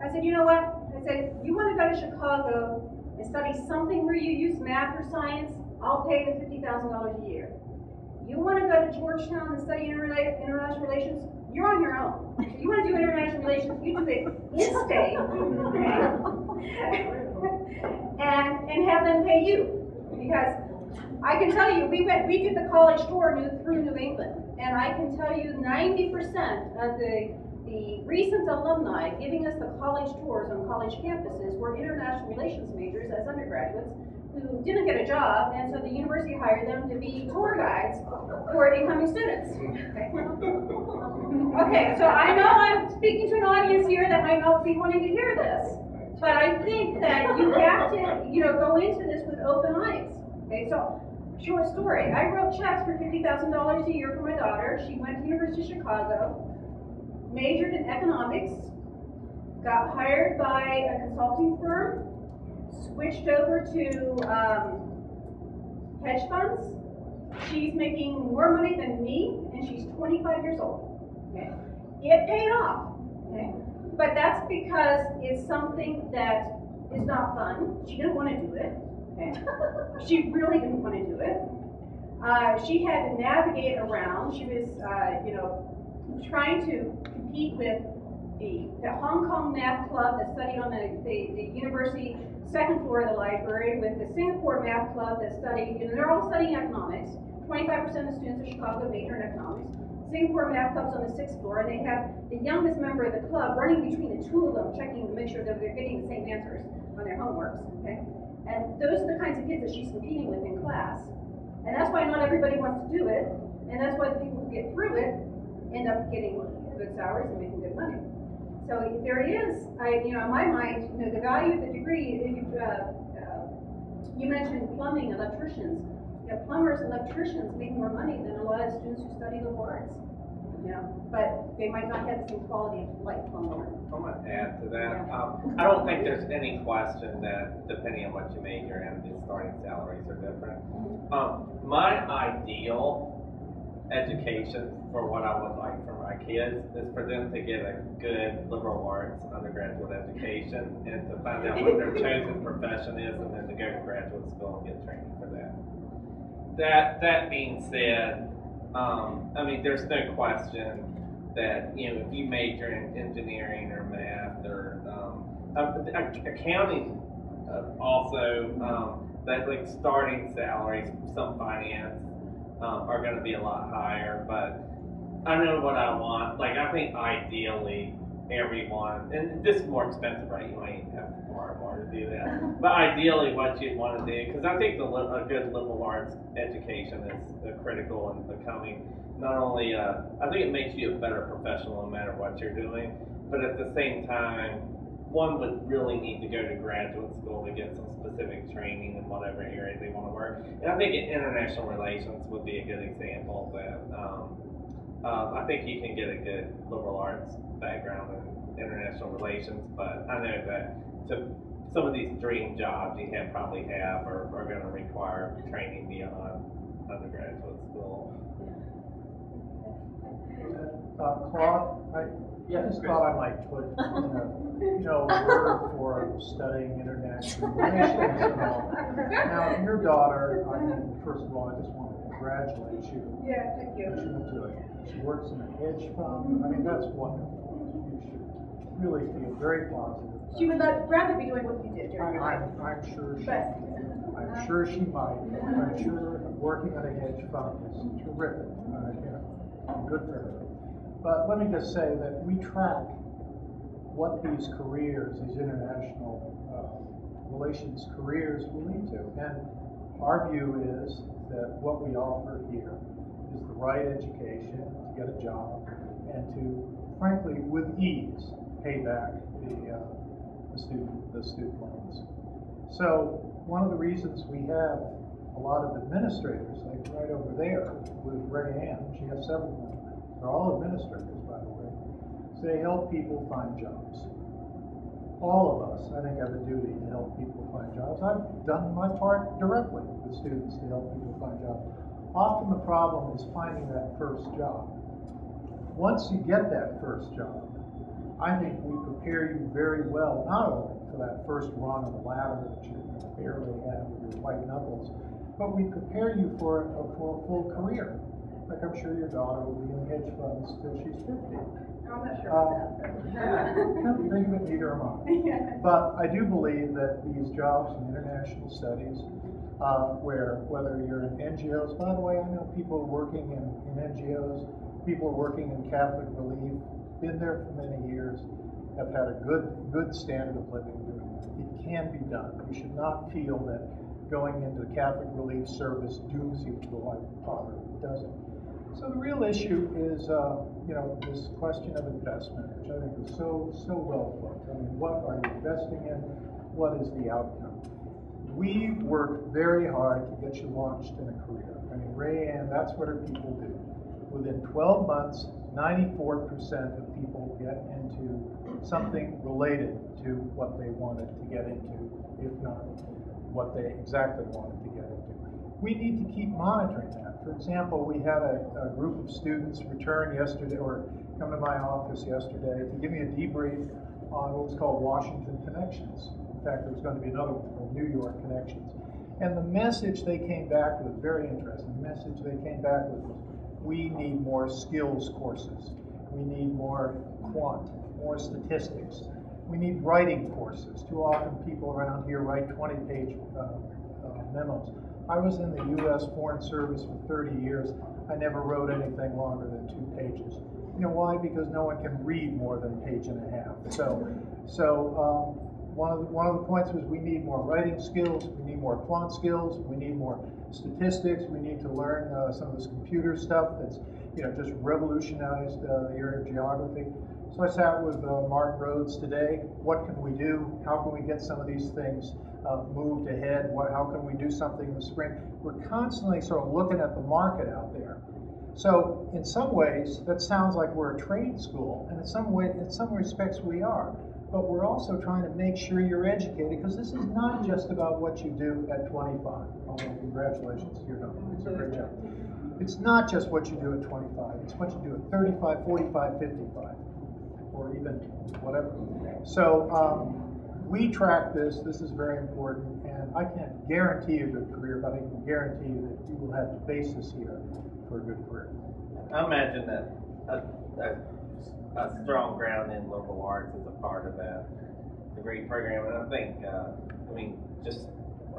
I said, you know what? I said, you wanna go to Chicago and study something where you use math or science, I'll pay the fifty thousand dollars a year. You wanna go to Georgetown and study interrela- international relations, you're on your own. If you wanna do international relations, you do it in-state, okay? And, and have them pay you, because I can tell you, we went, we did the college tour new, through New England, and I can tell you ninety percent of the, the recent alumni giving us the college tours on college campuses were international relations majors as undergraduates who didn't get a job, and so the university hired them to be tour guides for incoming students. Okay, Okay, so I know I'm speaking to an audience here that might not be wanting to hear this, but I think that you have to, you know, go into this with open eyes. Okay, so, short story, I wrote checks for fifty thousand dollars a year for my daughter, she went to University of Chicago, majored in economics, got hired by a consulting firm, switched over to, um, hedge funds. She's making more money than me, and she's twenty-five years old, okay? It paid off, okay? But that's because it's something that is not fun, she didn't wanna do it, okay? She really didn't wanna do it. Uh, she had to navigate around, she was, uh, you know, trying to compete with the, the Hong Kong Math Club that studied on the, the, the university second floor of the library, with the Singapore Math Club that studied, and they're all studying economics. Twenty-five percent of students at Chicago major in economics. Singapore Math Club's on the sixth floor, and they have the youngest member of the club running between the two of them, checking to make sure that they're getting the same answers on their homeworks, okay? And those are the kinds of kids that she's competing with in class. And that's why not everybody wants to do it, and that's why the people who get through it end up getting good salaries and making good money. So there is, I, you know, in my mind, you know, the value of the degree, you, uh, uh, you mentioned plumbing, electricians. You know, plumbers, electricians make more money than a lot of students who study liberal arts. You know, but they might not have the same quality of life plumber. I'm gonna add to that. Um, I don't think there's any question that depending on what you major in, the starting salaries are different. Um, my ideal education for what I would like for my kids is for them to get a good liberal arts undergraduate education and to find out what their chosen profession is and then to go to graduate school and get training for that. That, that being said, um, I mean, there's no question that, you know, if you major in engineering or math or, um, accounting, uh, also, um, that like starting salaries, some finance, um, are gonna be a lot higher, but I know what I want, like, I think ideally, everyone, and this is more expensive, right, you might have to borrow more to do that. But ideally, what you'd wanna do, cause I think the, a good liberal arts education is critical in becoming, not only, uh, I think it makes you a better professional no matter what you're doing, but at the same time, one would really need to go to graduate school to get some specific training in whatever area they wanna work. And I think international relations would be a good example that, um, uh, I think you can get a good liberal arts background in international relations, but I know that to, some of these dream jobs you have, probably have, are, are gonna require training beyond undergraduate school. Uh, Claude, I just thought I might put, you know, you know, word for studying international relations and all. Now, your daughter, I mean, first of all, I just want to congratulate you. Yeah, thank you. She went to a- She works in a hedge fund, I mean, that's wonderful. You should really feel very positive. She would not- rather be doing what you did during your I'm. I'm sure she, But- I'm sure she might. I'm sure working at a hedge fund is terrific, uh, you know, good for her. But let me just say that we track what these careers, these international uh, relations careers will lead to. And our view is that what we offer here is the right education to get a job and to, frankly, with ease, pay back the, uh, the student, the student loans. So one of the reasons we have a lot of administrators, like right over there with Ray Ann, she has several of them. They're all administrators, by the way. So they help people find jobs. all of us, I think, have a duty to help people find jobs. I've done my part directly with students to help people find jobs. Often the problem is finding that first job. Once you get that first job, I think we prepare you very well, not only for that first run of the ladder that you barely have with your white knuckles, but we prepare you for a, for a full career. Like I'm sure your daughter will be in hedge funds till she's fifty. I'm not sure Uh, about that. Come to think of it, neither am I. But I do believe that these jobs in international studies, uh, where whether you're in NGOs, by the way, I know people working in, in NGOs, people working in Catholic Relief, been there for many years, have had a good, good standard of living it. It can be done. You should not feel that going into the Catholic Relief Service dooms you to a life of poverty. It doesn't. So the real issue is, uh, you know, this question of investment, which I think is so, so well put. I mean, what are you investing in? What is the outcome? We work very hard to get you launched in a career. I mean, Ray Ann, that's what her people do. Within 12 months, 94% of people get into something related to what they wanted to get into, if not what they exactly wanted to get into. We need to keep monitoring that. For example, we had a, a group of students return yesterday, or come to my office yesterday to give me a debrief on what was called Washington Connections. In fact, there was going to be another one called New York Connections. And the message they came back with, very interesting, the message they came back with was, we need more skills courses. We need more quant, more statistics. We need writing courses. Too often people around here write 20-page uh, uh, memos. I was in the U.S. Foreign Service for 30 years. I never wrote anything longer than two pages. You know why? Because no one can read more than a page and a half. So, so um, one of the, one of the points was we need more writing skills, we need more quant skills, we need more statistics, we need to learn uh, some of this computer stuff that's you know just revolutionized uh, the area of geography. So I sat with uh, Mark Rhodes today. What can we do? How can we get some of these things uh, moved ahead? What, how can we do something in the spring? We're constantly sort of looking at the market out there. So in some ways, that sounds like we're a trade school, and in some way, in some respects, we are. But we're also trying to make sure you're educated, because this is not just about what you do at 25. Although congratulations, you're done. It's a great job. It's not just what you do at 25. It's what you do at 35, 45, 55, or even whatever. So um, we track this. This is very important, and I can't guarantee a good career, but I can guarantee that you will have the basis here for a good career. I imagine that a, a strong ground in local arts is a part of that degree program, and I think, uh, I mean, just,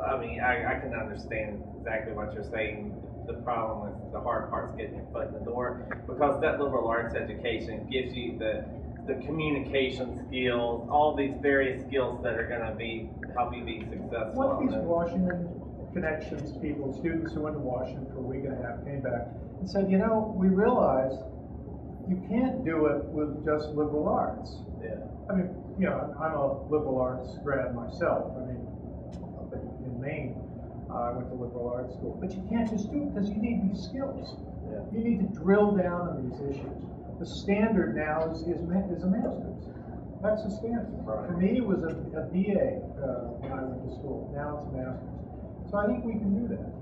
I mean, I, I can understand exactly what you're saying. The problem is the hard part's getting your foot in the door because that liberal arts education gives you the the communication skills, all these various skills that are going to be help you be successful. One of these the- Washington connections people, students who went to Washington for a week and a half, came back and said, you know, we realize you can't do it with just liberal arts. Yeah. I mean, you know, I'm a liberal arts grad myself. I mean, up in, in Maine, uh, I went to liberal arts school. But you can't just do it because you need these skills. Yeah. You need to drill down on these issues. The standard now is, is, ma- is a master's. That's the standard. For me, it was a, a BA uh, when I went to school. Now it's a master's. So I think we can do that.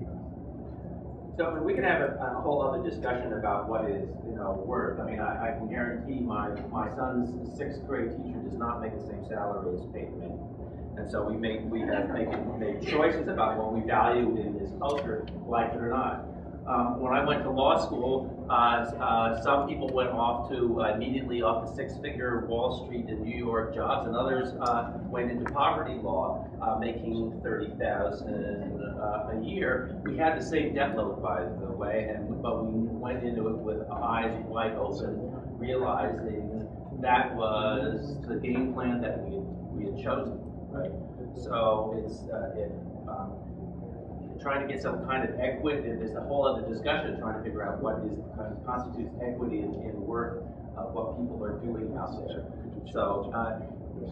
So I mean, we can have a, a whole other discussion about what is, you know, worth. I mean, I, I can guarantee my, my son's sixth grade teacher does not make the same salary as Peyton Manning. And so we make, we have making, made choices about what we value in this culture, like it or not. Um, when I went to law school, uh, uh, some people went off to uh, immediately off to six-figure Wall Street and New York jobs, and others uh, went into poverty law, uh, making thirty thousand uh, a year. We had the same debt load, by the way, and but we went into it with eyes wide open, realizing that was the game plan that we had, we had chosen, right? So it's it. Um, trying to get some kind of equity, and there's a whole other discussion trying to figure out what is, kind of constitutes equity in, in worth of what people are doing out there. So, uh,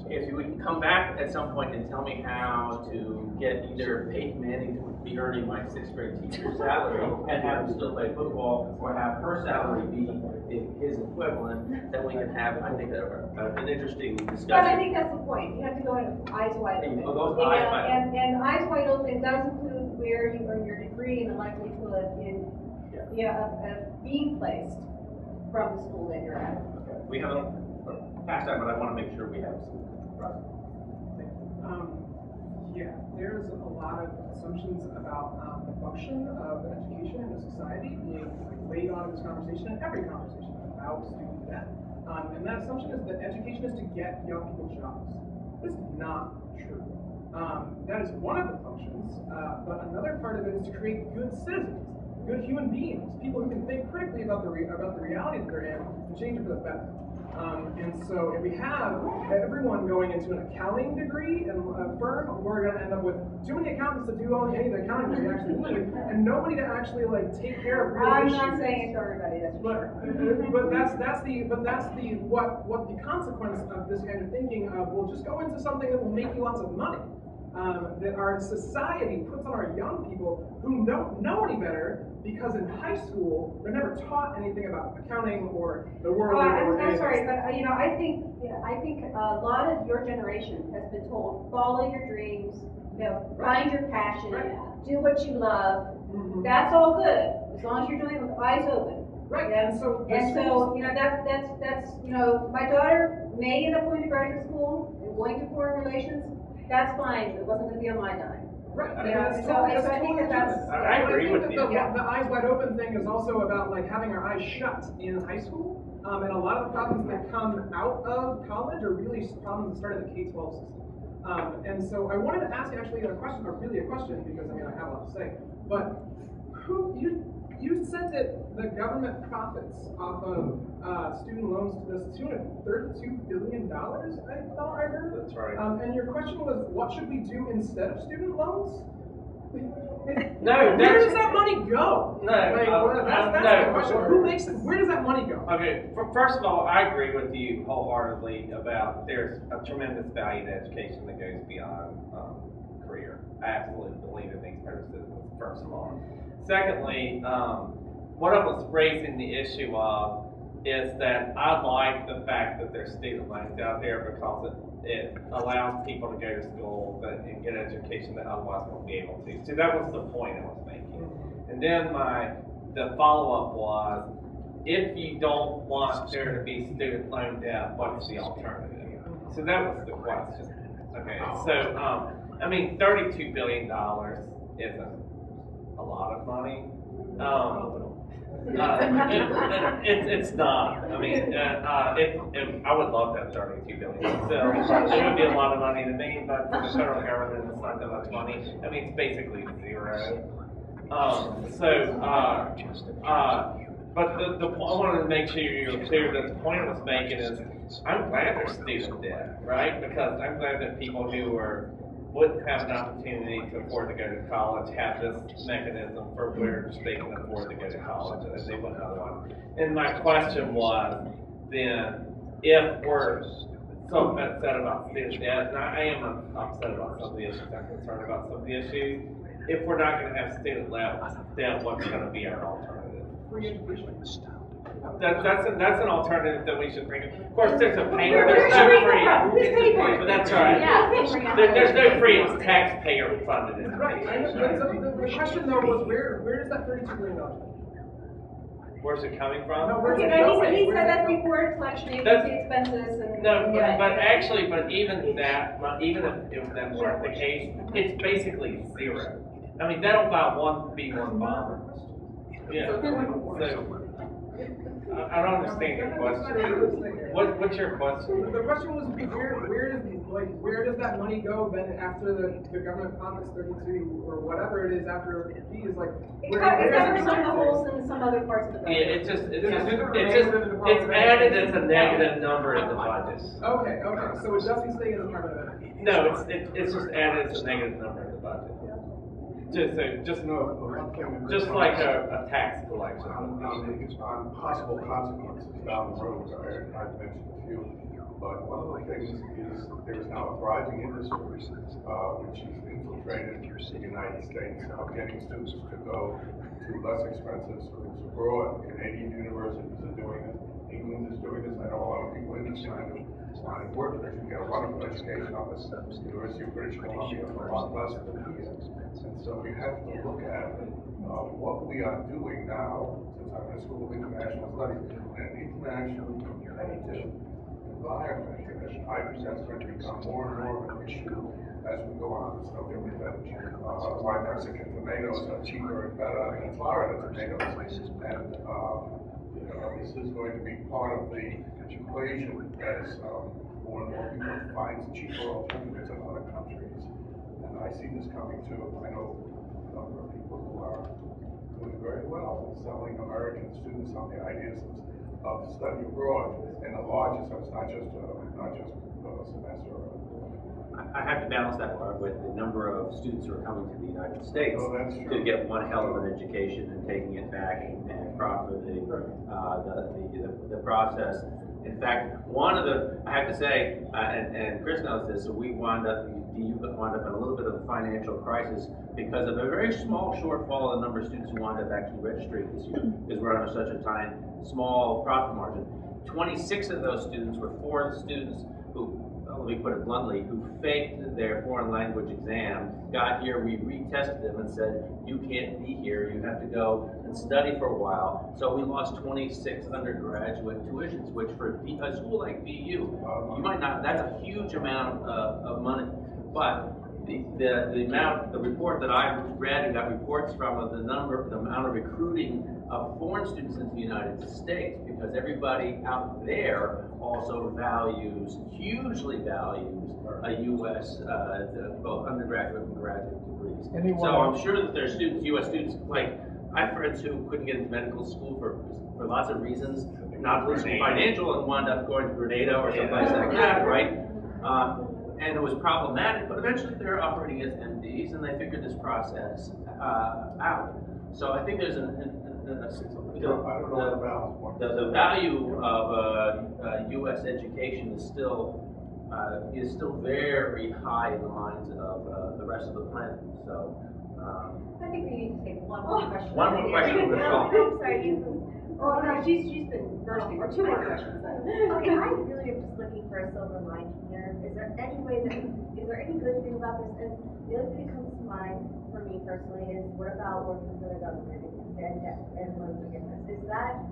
If you would come back at some point and tell me how to get either Peyton Manning to be earning my sixth grade teacher's salary and have him still play football, or have her salary be his equivalent, then we can have, I think, a, a- an interesting discussion. But I think that's the point, you have to go in eyes wide open. Oh, those You eyes wide And, and eyes wide open does include where you earn your degree and the likelihood in, yeah, of, of being placed from the school that you're at. We haven't passed that, but I want to make sure we have some. Um, yeah, there's a lot of assumptions about, um, the function of education in a society being laid on in this conversation and every conversation about student debt. Um, and that assumption is that education is to get young people jobs. This is not true. Um, that is one of the functions, uh, but another part of it is to create good citizens, good human beings, people who can think critically about the re- about the reality that they're in and change it for the better. Um, and so if we have everyone going into an accounting degree in a firm, we're gonna end up with too many accountants to do all any of the accounting that we actually need, and nobody to actually like take care of real I'm issues. not saying it's to everybody, that's for sure. But, but that's, that's the, but that's the, what, what the consequence of this kind of thinking of, we'll just go into something that will make you lots of money. Um, that our society puts on our young people who don't know any better because in high school, they're never taught anything about accounting or the world Well, I'm, I'm sorry, but, uh, you know, I think, know, I think a lot of your generation has been told, follow your dreams, you know, find your passion, do what you love. Mhm. That's all good, as long as you're doing it with eyes open. Right, Yeah. and so. And so, you know, that's, that's, that's, you know, my daughter may end up going to graduate school and going to foreign relations, that's fine, it wasn't gonna be on my dime. Right, I mean, Yeah, that's so- totally, so that's I think totally that that's- legitimate. I- I But agree think with that you. The, Yeah. the eyes wide open thing is also about like having our eyes shut in high school. Um, and a lot of the problems that come out of college are really problems that start in the K-12 system. Um, and so I wanted to ask actually a question, or really a question, because I mean, I have a lot to say. But who, you, you said that the government profits off of, uh, student loans to the tune of thirty-two billion dollars, I thought I heard? That's right. Um, and your question was, what should we do instead of student loans? No, Where does that money go? No, Like, uh, well, that's, that's no. the question. Who makes it? Where does that money go? Okay, first of all, I agree with you wholeheartedly about there's a tremendous value to education that goes beyond, um, career. I absolutely believe in these better citizens, first of all. Secondly, um, what I was raising the issue of is that I like the fact that there's student loans out there because it, it allows people to go to school and get education that otherwise won't be able to. So that was the point I was making. And then my, the follow-up was, if you don't want there to be student loan debt, what's the alternative? So that was the question. Okay, so, um, I mean, thirty-two billion dollars isn't lot of money. Um, uh, it, it, it's not. I mean, uh, uh, it, it, I would love to have thirty-two billion. So it would be a lot of money to me, but for the federal government, it's not that much money. I mean, it's basically zero. Um, so, uh, uh, but the, the, I wanted to make sure you're clear that the point I was making is, I'm glad there's student debt, right? Because I'm glad that people who are, wouldn't have an opportunity to afford to go to college have this mechanism for where they can afford to go to college and they wouldn't otherwise. And my question was, then, if we're so upset about student debt, and I am upset about some of the issues, I'm concerned about some of the issues. If we're not gonna have student debt, then what's gonna be our alternative? Free. That, that's, a- that's an alternative that we should bring, in. of course, there's a pay, there's where's the no free. from? Who's paying for it? That's right. Yeah. Who's paying for it? There, there's no free, it's taxpayer funded Right. And the, the, the, the question though was, where, where does that thirty-two billion dollars? Where's it coming from? No, where's Okay, it but going? he, he Where's said it that's before collection That's- agency expenses and. No, yeah. but, but actually, but even that, but even if, if that weren't the case, it's basically zero. I mean, that'll buy one B one bomber. Yeah, so, I, I don't understand your question. What, what's your question? The question was, where, where is, like, where does that money go then after the, the government profits thirty-two or whatever it is after fees, like? It where- covers, where it does covers it some of the go? holes in some other parts of the budget. Yeah, it just, it just, it just, it's added as a negative number in the budget. Okay, okay, so it doesn't stay in the Department of Ed. No, it's, it, it's just added as a negative number the. Just, so, just, just like a, a tax collection. On, on, possible consequences down the road, I, I've mentioned a few, but one of the things is there is now a thriving industry, uh, which is infiltrated the United States, of getting students to go to less expensive schools abroad. Canadian universities are doing it, England is doing this, I know a lot of people in this you get a wonderful education on this, University of British Columbia, for a lot less than here. And so we have to look at, uh, what we are doing now, since I'm in a school of international studies, in an international competitive environment, and I think that's going to become more and more of an issue as we go on. So there was that, uh, why Mexican tomatoes are cheaper and better than Florida tomatoes. And, um, know, this is going to be part of the equation as, um, more and more people find cheaper alternatives in other countries. And I see this coming too. I know a number of people who are doing very well in selling American students on the ideas of, study abroad in a larger sense, not just, uh, not just a semester. I have to balance that part with the number of students who are coming to the United States Oh, to get one hell of an education and taking it back and and profiting, uh, the, the, the process. In fact, one of the, I have to say, uh, and, and Chris knows this, so we wound up, you wound up in a little bit of a financial crisis because of a very small shortfall in the number of students who wound up actually registering this year, because we're under such a tiny, small profit margin. Twenty-six of those students were foreign students who, uh, let me put it bluntly, who faked their foreign language exam, got here, we retested them and said, you can't be here, you have to go and study for a while. So we lost twenty-six undergraduate tuitions, which for a school like DU, you might not, that's a huge amount of, of money. But the, the, the amount, the report that I read and got reports from of the number, the amount of recruiting of foreign students into the United States, because everybody out there also values, hugely values, a US, uh, the- both undergraduate and graduate degrees. Anyone- So I'm sure that there's students, US students, like, I have friends who couldn't get into medical school for, for lots of reasons, not least Grenada. financial, and wound up going to Grenada or someplace Yeah. like that, right? Um, and it was problematic, but eventually they're operating as MDs and they figured this process, uh, out. So I think there's an, an, an, a- I don't I don't know what the the, the value of, uh, uh, US education is still, uh, is still very high in the minds of, uh, the rest of the planet, so, um, I think we need to take one more question. One more question, Ms. Hall. I'm sorry, you. Oh, no, she's, she's been bursting, or two more questions. Okay, I really am just looking for a silver lining here. Is that, is there any good thing about this? And the other thing that comes to mind for me personally is what about working for the government and debt and loan forgiveness? Is that,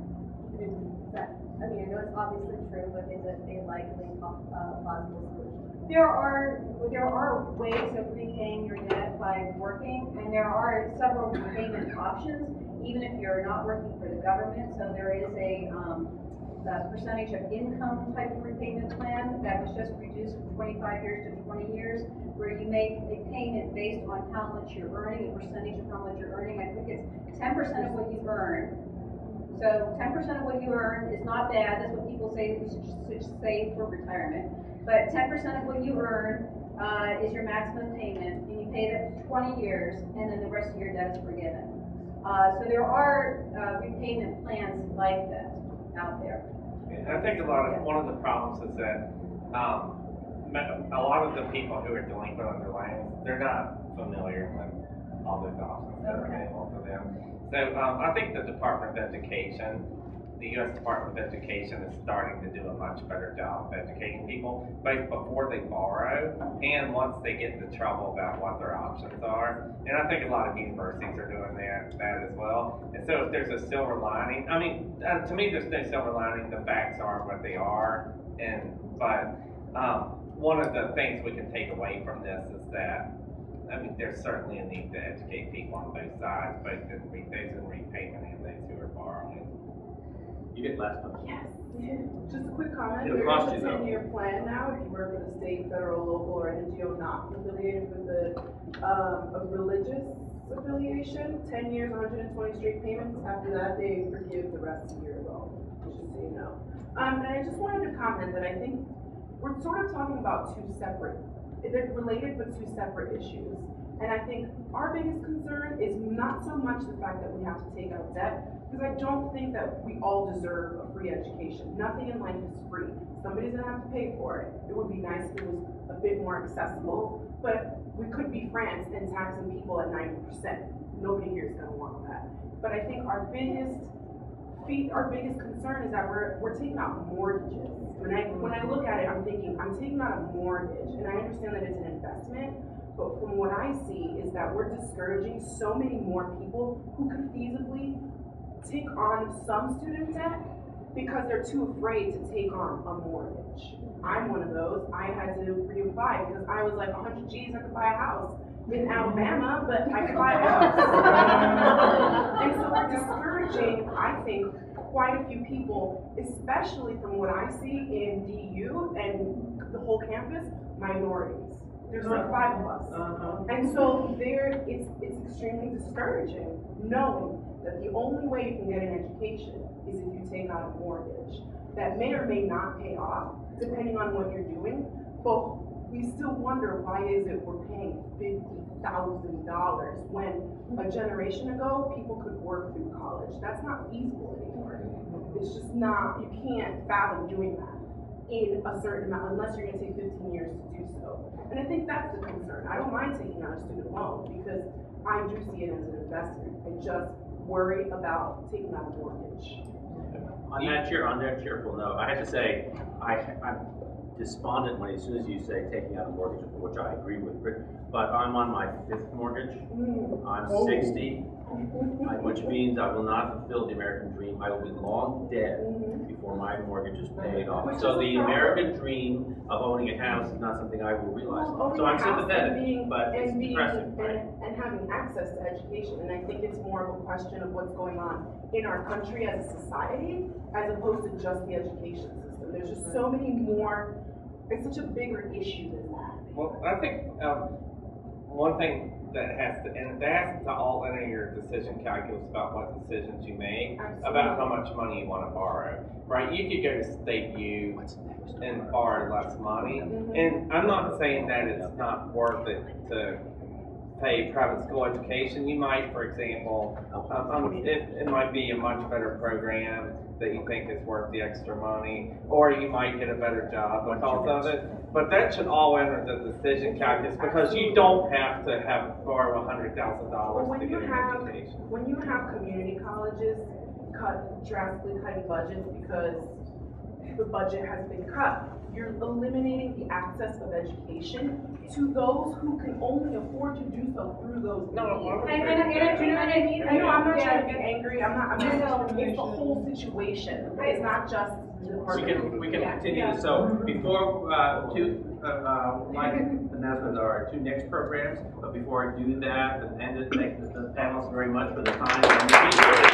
is that, I mean, I know it's obviously true, but is it a likely, uh, possible solution? There are, there are ways of repaying your debt by working, and there are several repayment options, even if you're not working for the government. So there is a, um, a percentage of income type of repayment plan that was just reduced from twenty-five years to twenty years, where you make a payment based on how much you're earning, a percentage of how much you're earning. I think it's ten percent of what you earn. So ten percent of what you earn is not bad, that's what people say that you should, save for retirement. But ten percent of what you earn, uh, is your maximum payment, and you pay that for twenty years, and then the rest of your debt is forgiven. Uh, so there are, uh, repayment plans like that out there. I think a lot of, one of the problems is that, um, a lot of the people who are delinquent on their loans, they're not familiar with all the options that are available to them. So, um, I think the Department of Education, the US Department of Education is starting to do a much better job of educating people, both before they borrow and once they get into trouble about what their options are. And I think a lot of universities are doing that, that as well. And so if there's a silver lining, I mean, uh, to me, there's no silver lining, the facts are what they are. And, but, um, one of the things we can take away from this is that, I mean, there's certainly a need to educate people on both sides, both in, re- those in repayment and those who are borrowing. You get last one. Yes. Just a quick comment, It'll cost a you, though. ten-year plan now, if you work for the state, federal, local, or NGO not affiliated with the, um, a religious affiliation, ten years, hundred and twenty straight payments, after that, they forgive the rest of your loan, just so you know. Um, and I just wanted to comment that I think we're sort of talking about two separate, they're related but two separate issues. And I think our biggest concern is not so much the fact that we have to take out debt, because I don't think that we all deserve a free education. Nothing in life is free. somebody's gonna have to pay for it. It would be nice if it was a bit more accessible, but we could be France and taxing people at ninety percent. Nobody here is gonna want that. But I think our biggest fee, our biggest concern is that we're, we're taking out mortgages. When I, when I look at it, I'm thinking, I'm taking out a mortgage, and I understand that it's an investment, but from what I see is that we're discouraging so many more people who could feasibly take on some student debt because they're too afraid to take on a mortgage. I'm one of those. I had to reapply because I was like, 100 G's, I could buy a house in Alabama, but I could buy a house. and so we're discouraging, I think, quite a few people, especially from what I see in DU and the whole campus, minorities. There's like five of us. Uh-huh. And so there, it's, it's extremely discouraging knowing that the only way you can get an education is if you take out a mortgage that may or may not pay off, depending on what you're doing. But we still wonder why is it we're paying fifty thousand dollars when a generation ago people could work through college. That's not feasible anymore. It's just not. You can't fathom doing that in a certain amount unless you're going to take 15 years to do so. And I think that's the concern. I don't mind taking out a student loan because I do see it as an investment. I just worry about taking out a mortgage. On that cheer, on that cheerful note, I have to say, I, I'm despondent when as soon as you say taking out a mortgage, which I agree with, but I'm on my fifth mortgage. Mm. I'm oh. 60. Which means I will not fulfill the American dream. I will be long dead mm-hmm. before my mortgage is paid off. So the American dream of owning a house is not something I will realize. Well, so I'm sympathetic, being, but it's being, depressing, right? and, and having access to education, and I think it's more of a question of what's going on in our country as a society, as opposed to just the education system. There's just so many more. It's such a bigger issue than that. Well, I think um, one thing that has to, and that has to all enter your decision calculus about what decisions you make, about how much money you wanna borrow, right? You could go to State U and borrow less money, and I'm not saying that it's not worth it to pay private school education. You might, for example, um, um, it, it might be a much better program that you think is worth the extra money, or you might get a better job because of it. But that should all enter the decision calculus, because you don't have to have, borrow a hundred thousand Well, dollars when to you get an have, education. when you have community colleges cut, drastically cutting budgets because the budget has been cut, you're eliminating the access of education to those who can only afford to do so through those means. No, And- and- and- Do you know what I mean? I know, I'm not Yeah. trying to get angry, I'm not, I'm just, it's the whole situation, it's not just the We can, we can Yeah. continue this, so before, uh, two, uh, uh, like announcements are our two next programs, but before I do that, and end it, thank the the panelists very much for the time. and the-